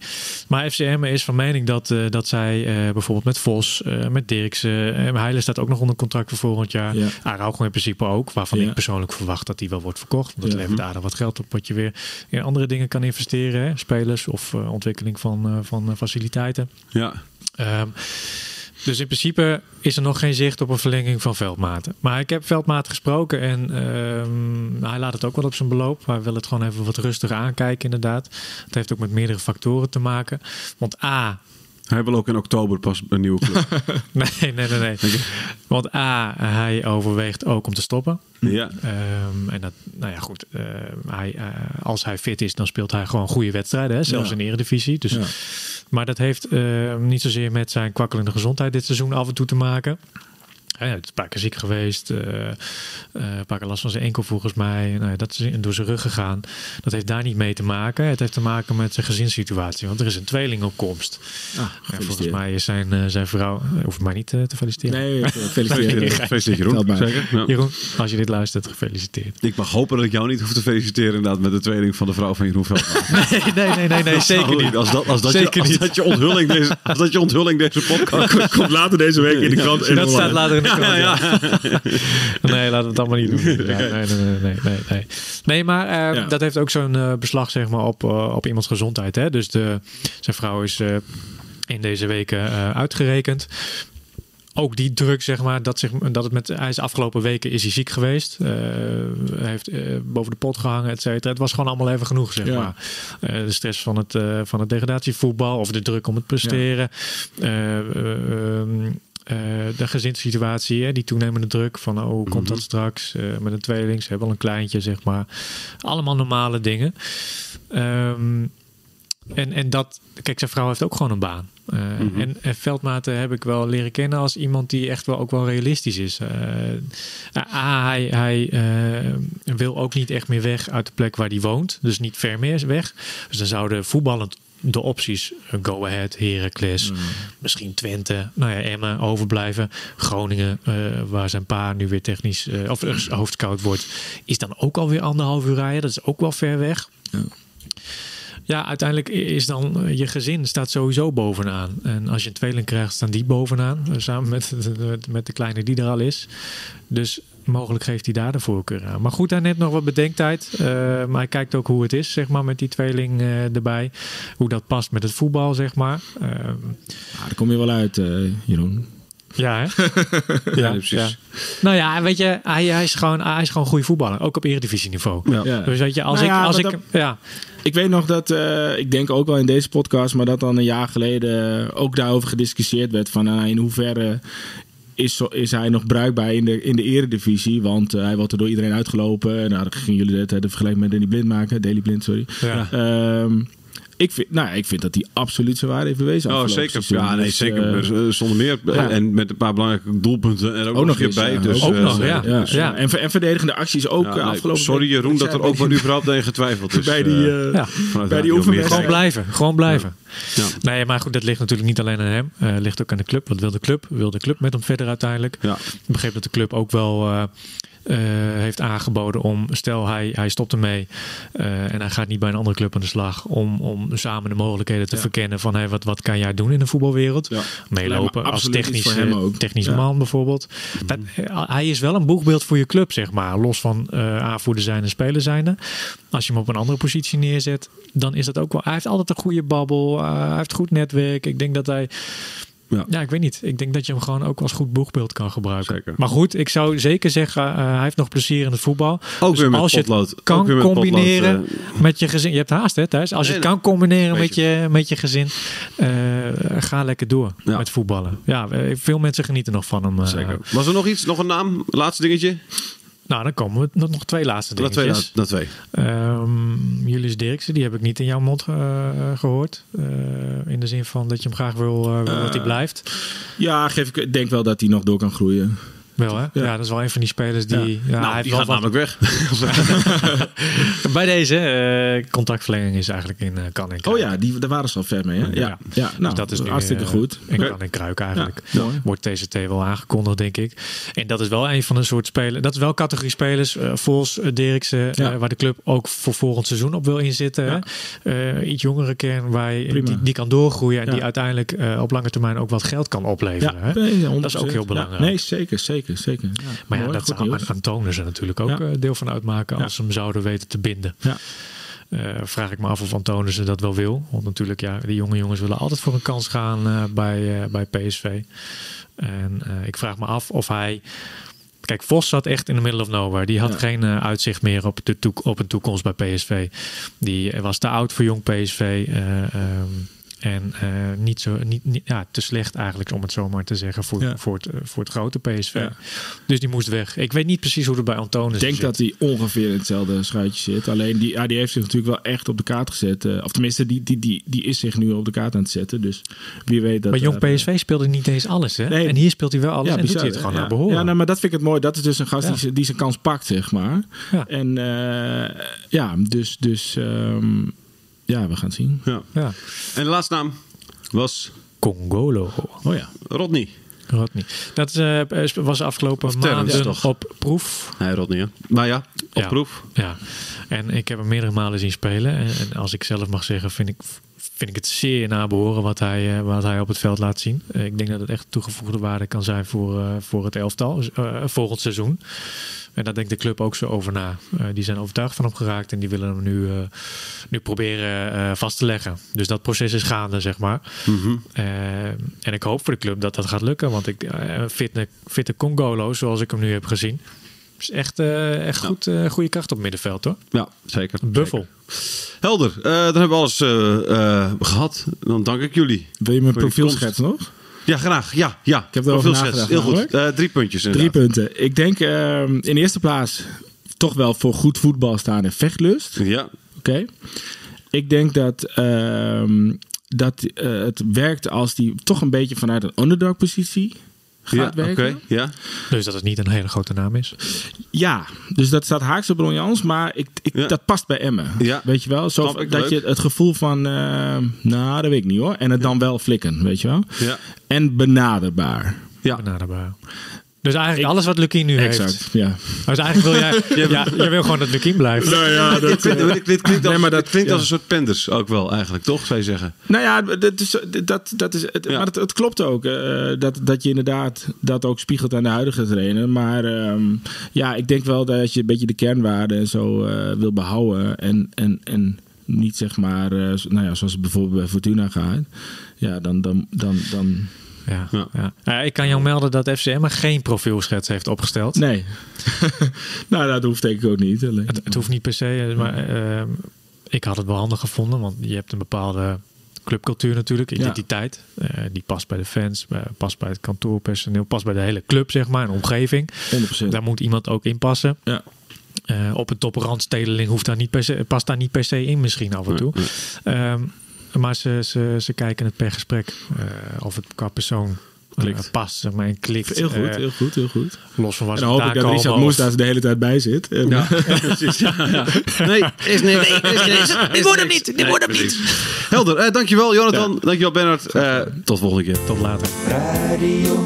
Maar FCM is van mening dat, eh, dat zij eh, bijvoorbeeld met Vos, eh, met Dirksen... en Heijlen staat ook nog onder contract voor volgend jaar. Ja. Araujo in principe ook. Waarvan Ja. ik persoonlijk verwacht dat die wel wordt verkocht. Want dat Ja. levert aardig wat geld op. Wat je weer in andere dingen kan investeren. Hè? Spelers of eh, ontwikkeling van, eh, van eh, faciliteiten. Ja. Ehm, Dus in principe is er nog geen zicht op een verlenging van Veldmaten. Maar ik heb Veldmaten gesproken en ehm, hij laat het ook wel op zijn beloop. Hij wil het gewoon even wat rustiger aankijken, inderdaad. Het heeft ook met meerdere factoren te maken. Want A, Hij wil ook in oktober pas een nieuwe club. <laughs> nee, nee, nee, nee. Want A, hij overweegt ook om te stoppen. ja. Ehm, en dat, nou ja, goed. eh, hij, eh, als hij fit is, dan speelt hij gewoon goede wedstrijden. Hè? Zelfs Ja. in de Eredivisie. Dus, Ja. Maar dat heeft eh, niet zozeer met zijn kwakkelende gezondheid dit seizoen af en toe te maken. Hij is een paar keer ziek geweest. eh, eh, een paar keer last van zijn enkel volgens mij. Nou ja, dat is in- door zijn rug gegaan. Dat heeft daar niet mee te maken. Het heeft te maken met zijn gezinssituatie. Want er is een tweeling op komst. Ah, En volgens mij is zijn, eh, zijn vrouw... Hoeft mij niet te feliciteren. <laughs> Nee, gefeliciteerd. Gefeliciteerd Jeroen. Zeker. Ja. Jeroen, als je dit luistert, gefeliciteerd. Ik mag hopen dat ik jou niet hoef te feliciteren inderdaad met de tweeling van de vrouw van Jeroen Veldman. <laughs> Nee, nee, nee, nee, nee zeker niet. Als dat, als dat, Zeker je, als niet. dat je onthulling deze, als dat je onthulling deze <laughs> podcast Komt later deze week in de krant. en Dat staat later in krant. ja. <laughs> Nee, laten we het allemaal niet doen. Ja, nee, nee, nee, nee, nee, nee. Maar eh, Ja. dat heeft ook zo'n eh, beslag zeg maar, op, eh, op iemands gezondheid. Hè? Dus de, zijn vrouw is in deze weken uitgerekend. Ook die druk, zeg maar, dat, zich, dat het met. Hij is de afgelopen weken is hij ziek geweest. Hij heeft boven de pot gehangen, et cetera. Het was gewoon allemaal even genoeg, zeg Ja. maar. De stress van het, van het degradatievoetbal of de druk om het presteren. Eh, eh, de gezinssituatie, hè, die toenemende druk van oh, hoe komt dat straks eh, met een tweeling, ze hebben al een kleintje, zeg maar. Allemaal normale dingen. Ehm, en, en dat, kijk, zijn vrouw heeft ook gewoon een baan. Eh, en, en Veldmaten heb ik wel leren kennen als iemand die echt wel ook wel realistisch is. A, hij, hij wil ook niet echt meer weg uit de plek waar hij woont. Dus niet ver meer weg. Dus dan zouden voetballend de opties Go Ahead, Heracles, misschien Twente, nou ja, Emmen overblijven. Groningen, eh, waar zijn pa nu weer technisch eh, of eh, hoofdscout wordt, is dan ook alweer anderhalf uur rijden. Dat is ook wel ver weg. Ja, uiteindelijk is dan je gezin staat sowieso bovenaan. En als je een tweeling krijgt, staan die bovenaan. Samen met, de- <laughs> met de kleine die er al is. Dus mogelijk geeft hij daar de voorkeur aan. Maar goed, hij neemt nog wat bedenktijd. eh, maar hij kijkt ook hoe het is, zeg maar, met die tweeling eh, erbij. Hoe dat past met het voetbal, zeg maar. Ehm, Ah, daar kom je wel uit, eh, Jeroen. ja, hè? <laughs> ja, precies. Nou ja, weet je, hij, hij, is gewoon, hij is gewoon een goede voetballer. Ook op eredivisieniveau. Ja. Ja. Dus weet je, als Nou ja, ik... Als ik dat- ja, Ik weet nog dat, eh, ik denk ook wel in deze podcast, maar dat dan een jaar geleden ook daarover gediscussieerd werd. Van nou, in hoeverre is, zo- is hij nog bruikbaar in de, in de eredivisie? Want eh, hij wordt er door iedereen uitgelopen. En nou, dan gingen jullie het, eh, de vergelijking met Danny Blind maken. Daily Blind, sorry. ja. Ehm, ik, vind, nou, ja, ik vind dat hij absoluut zijn waarde heeft bewezen. Oh, zeker. seizoen. Ja, nee, Dus, zeker. eh, Eh, Zonder meer. ja. En met een paar belangrijke doelpunten er ook, ook nog keer bij. ja. Dus, Ook eh, nog, ja. ja, Ja. En, en verdedigende acties ook nee, afgelopen sorry Jeroen dat er ook wel überhaupt aan getwijfeld is. bij die, Ja. vanuit bij die oefenwedstrijd. Gewoon blijven, gewoon blijven. Ja. Nee, maar goed, dat ligt natuurlijk niet alleen aan hem. Eh ligt ook aan de club. Wat wil de club? Wil de club met hem verder uiteindelijk? Ik begreep dat de club ook wel eh, heeft aangeboden om, stel hij, hij stopt ermee eh, en hij gaat niet bij een andere club aan de slag, om, om samen de mogelijkheden te Ja. verkennen van hey, wat, wat kan jij doen in de voetbalwereld? Ja. Meelopen als technisch, eh, Ja. man bijvoorbeeld. Dat, eh, hij is wel een boegbeeld voor je club, zeg maar. Los van aanvoerder zijn en speler zijnde. Als je hem op een andere positie neerzet, dan is dat ook wel. Hij heeft altijd een goede babbel. hij heeft goed netwerk. Ik denk dat hij. Ja. Ja. ik weet niet. Ik denk dat je hem gewoon ook als goed boegbeeld kan gebruiken. Zeker. Maar goed, ik zou zeker zeggen, eh, hij heeft nog plezier in het voetbal. Ook Dus weer met als je het kan met combineren potlood, eh, met je gezin. Je hebt haast hè Thijs. Als je het kan combineren met je, met je gezin, eh, ga lekker door Ja. met voetballen. Ja, veel mensen genieten nog van hem. Zeker. Was er nog iets? Nog een naam? Laatste dingetje? Nou, dan komen we nog, nog twee laatste Dat twee. Dat twee. Ehm, Julius Dirksen, die heb ik niet in jouw mond eh, gehoord. Eh, in de zin van dat je hem graag wil, eh, wil dat hij blijft. Ja, geef ik denk wel dat hij nog door kan groeien. Wel hè? Ja. dat is wel een van die spelers die... Ja. nou, hij die gaat namelijk weg. <laughs> Bij deze eh contractverlenging is eigenlijk in eh kan en Oh ja, die, daar waren ze al ver mee. Hè? Ja, ja. Ja. nou, dus dat is nu, hartstikke eh, goed. En kan en kruik eigenlijk. Wordt TCT wel aangekondigd, denk ik. En dat is wel een van de soort spelers. Dat is wel categorie spelers. Ja. eh, waar de club ook voor volgend seizoen op wil inzitten. Iets jongere kern waar je, die, die kan doorgroeien. En die uiteindelijk op lange termijn ook wat geld kan opleveren. hè. nee, 100%. Dat is ook heel belangrijk. nee, zeker, zeker, zeker. Ja, Maar ja, mooi, dat zou aan, ze natuurlijk ook Ja. eh, deel van uitmaken als ze hem zouden weten te binden. Ja. Eh, vraag ik me af of Antonissen dat wel wil. Want natuurlijk, ja, die jonge jongens willen altijd voor een kans gaan eh, bij, bij PSV. En ik vraag me af of hij. Kijk, Vos zat echt in the middle of nowhere. Die had Ja. geen uitzicht meer op, de toek- op een toekomst bij PSV. Die was te oud voor jong PSV. eh, ehm, en eh, niet zo, niet, niet, ja, te slecht eigenlijk, om het zo maar te zeggen, voor, Ja. voor, het, eh, voor het grote PSV. Ja. Dus die moest weg. Ik weet niet precies hoe het bij Antonis Ik denk zit. dat hij ongeveer in hetzelfde schuitje zit. Alleen die, ja, die heeft zich natuurlijk wel echt op de kaart gezet. eh, of tenminste, die, die, die, die is zich nu op de kaart aan het zetten. Dus wie weet dat. Bij jong PSV speelde niet eens alles. Hè? Nee. En hier speelt hij wel alles. en doet bizar, hij het gewoon ja. naar behoren. Ja, nou, maar dat vind ik het mooi. Dat is dus een gast Ja. die, zijn- die zijn kans pakt, zeg maar. Ja. En ja, dus, dus ehm, ja, we gaan het zien. Ja. ja. En de laatste naam was Congolo. Oh ja. Rodney. Rodney. Dat eh, was afgelopen maanden toch? op proef. Nee, Rodney, hè? Maar ja, op Ja. proef. Ja, en ik heb hem meerdere malen zien spelen. En, en als ik zelf mag zeggen, vind ik, vind ik het zeer nabehoren wat hij, eh, wat hij op het veld laat zien. Ik denk dat het echt toegevoegde waarde kan zijn voor, eh, voor het elftal eh, volgend seizoen. En daar denkt de club ook zo over na. Eh, die zijn overtuigd van hem geraakt en die willen hem nu, eh, nu proberen eh, vast te leggen. Dus dat proces is gaande, zeg maar. Eh, en ik hoop voor de club dat dat gaat lukken. Want ik fitte, fitte Congolo, zoals ik hem nu heb gezien, is echt, eh, echt goed, eh, goede kracht op middenveld hoor. Ja, zeker. Buffel. Helder. Eh, dan hebben we alles eh, eh, gehad. Dan dank ik jullie. Wil je mijn Voor je profielschets nog? Ja, graag. Ja, ja. Ik heb erover Profielschets. nagedacht Heel goed. Eh, drie puntjes Drie punten. Ik denk ehm, in de eerste plaats toch wel voor goed voetbal staan en vechtlust. Ja. Oké. Ik denk dat, ehm, dat eh, het werkt als die toch een beetje vanuit een underdog positie gaat Ja, oké. werken. Ja. Dus dat het niet een hele grote naam is. Ja, dus dat staat haaks op Ron Jans, maar ik, ik, Ja. dat past bij Emmen. Ja. Weet je wel? Zo, dat leuk. je het gevoel van, eh, nou, dat weet ik niet hoor. En het dan wel flikken, weet je wel? Ja. En benaderbaar. Ja. Benaderbaar. Dus eigenlijk alles wat Lukien nu heeft. Exact, ja. Dus eigenlijk wil jij, <laughs> ja, jij wil gewoon dat Lukien blijft. Nou ja, Dit, dit, dit klinkt, als, Nee, maar dat- klinkt ja. als een soort penders ook wel eigenlijk, toch? Zou je zeggen? Nou ja, dat is, dat, dat is, het, Ja. maar het, het klopt ook. eh, dat, dat je inderdaad dat ook spiegelt aan de huidige trainer. Maar ehm, ja, ik denk wel dat je een beetje de kernwaarden en zo eh, wil behouden. En, en, en niet zeg maar, eh, nou ja, zoals het bijvoorbeeld bij Fortuna gaat. Ja, dan, dan, dan, dan Ja, Ja. ja. Ja, ik kan jou melden dat FCM geen profielschets heeft opgesteld. nee. <laughs> nou, dat hoeft denk ik ook niet. Alleen. Het, het hoeft niet per se, maar ehm, ik had het wel handig gevonden. Want je hebt een bepaalde clubcultuur natuurlijk, identiteit. Eh, die past bij de fans, eh, past bij het kantoorpersoneel, past bij de hele club, zeg maar, een omgeving. 100%. Daar moet iemand ook in passen. Ja. Eh, op een toprandstedeling hoeft daar niet per se, past daar niet per se in misschien af en toe. Ehm, maar ze, ze, ze kijken het per gesprek. eh, of het qua persoon eh, Klikt. past zeg maar, en klikt. Heel goed, Eh, heel goed, heel goed. los van waar En dan hoop ik dat Richard de hele tijd bij zit. Ja, <laughs> precies. Ja, ja. Nee, is niet. is niks. Dit wordt hem niet. Dit wordt hem niet. Helder. Eh, dankjewel, Jonathan. Dankjewel, Bernard. Eh, tot volgende keer. Tot later. Radio.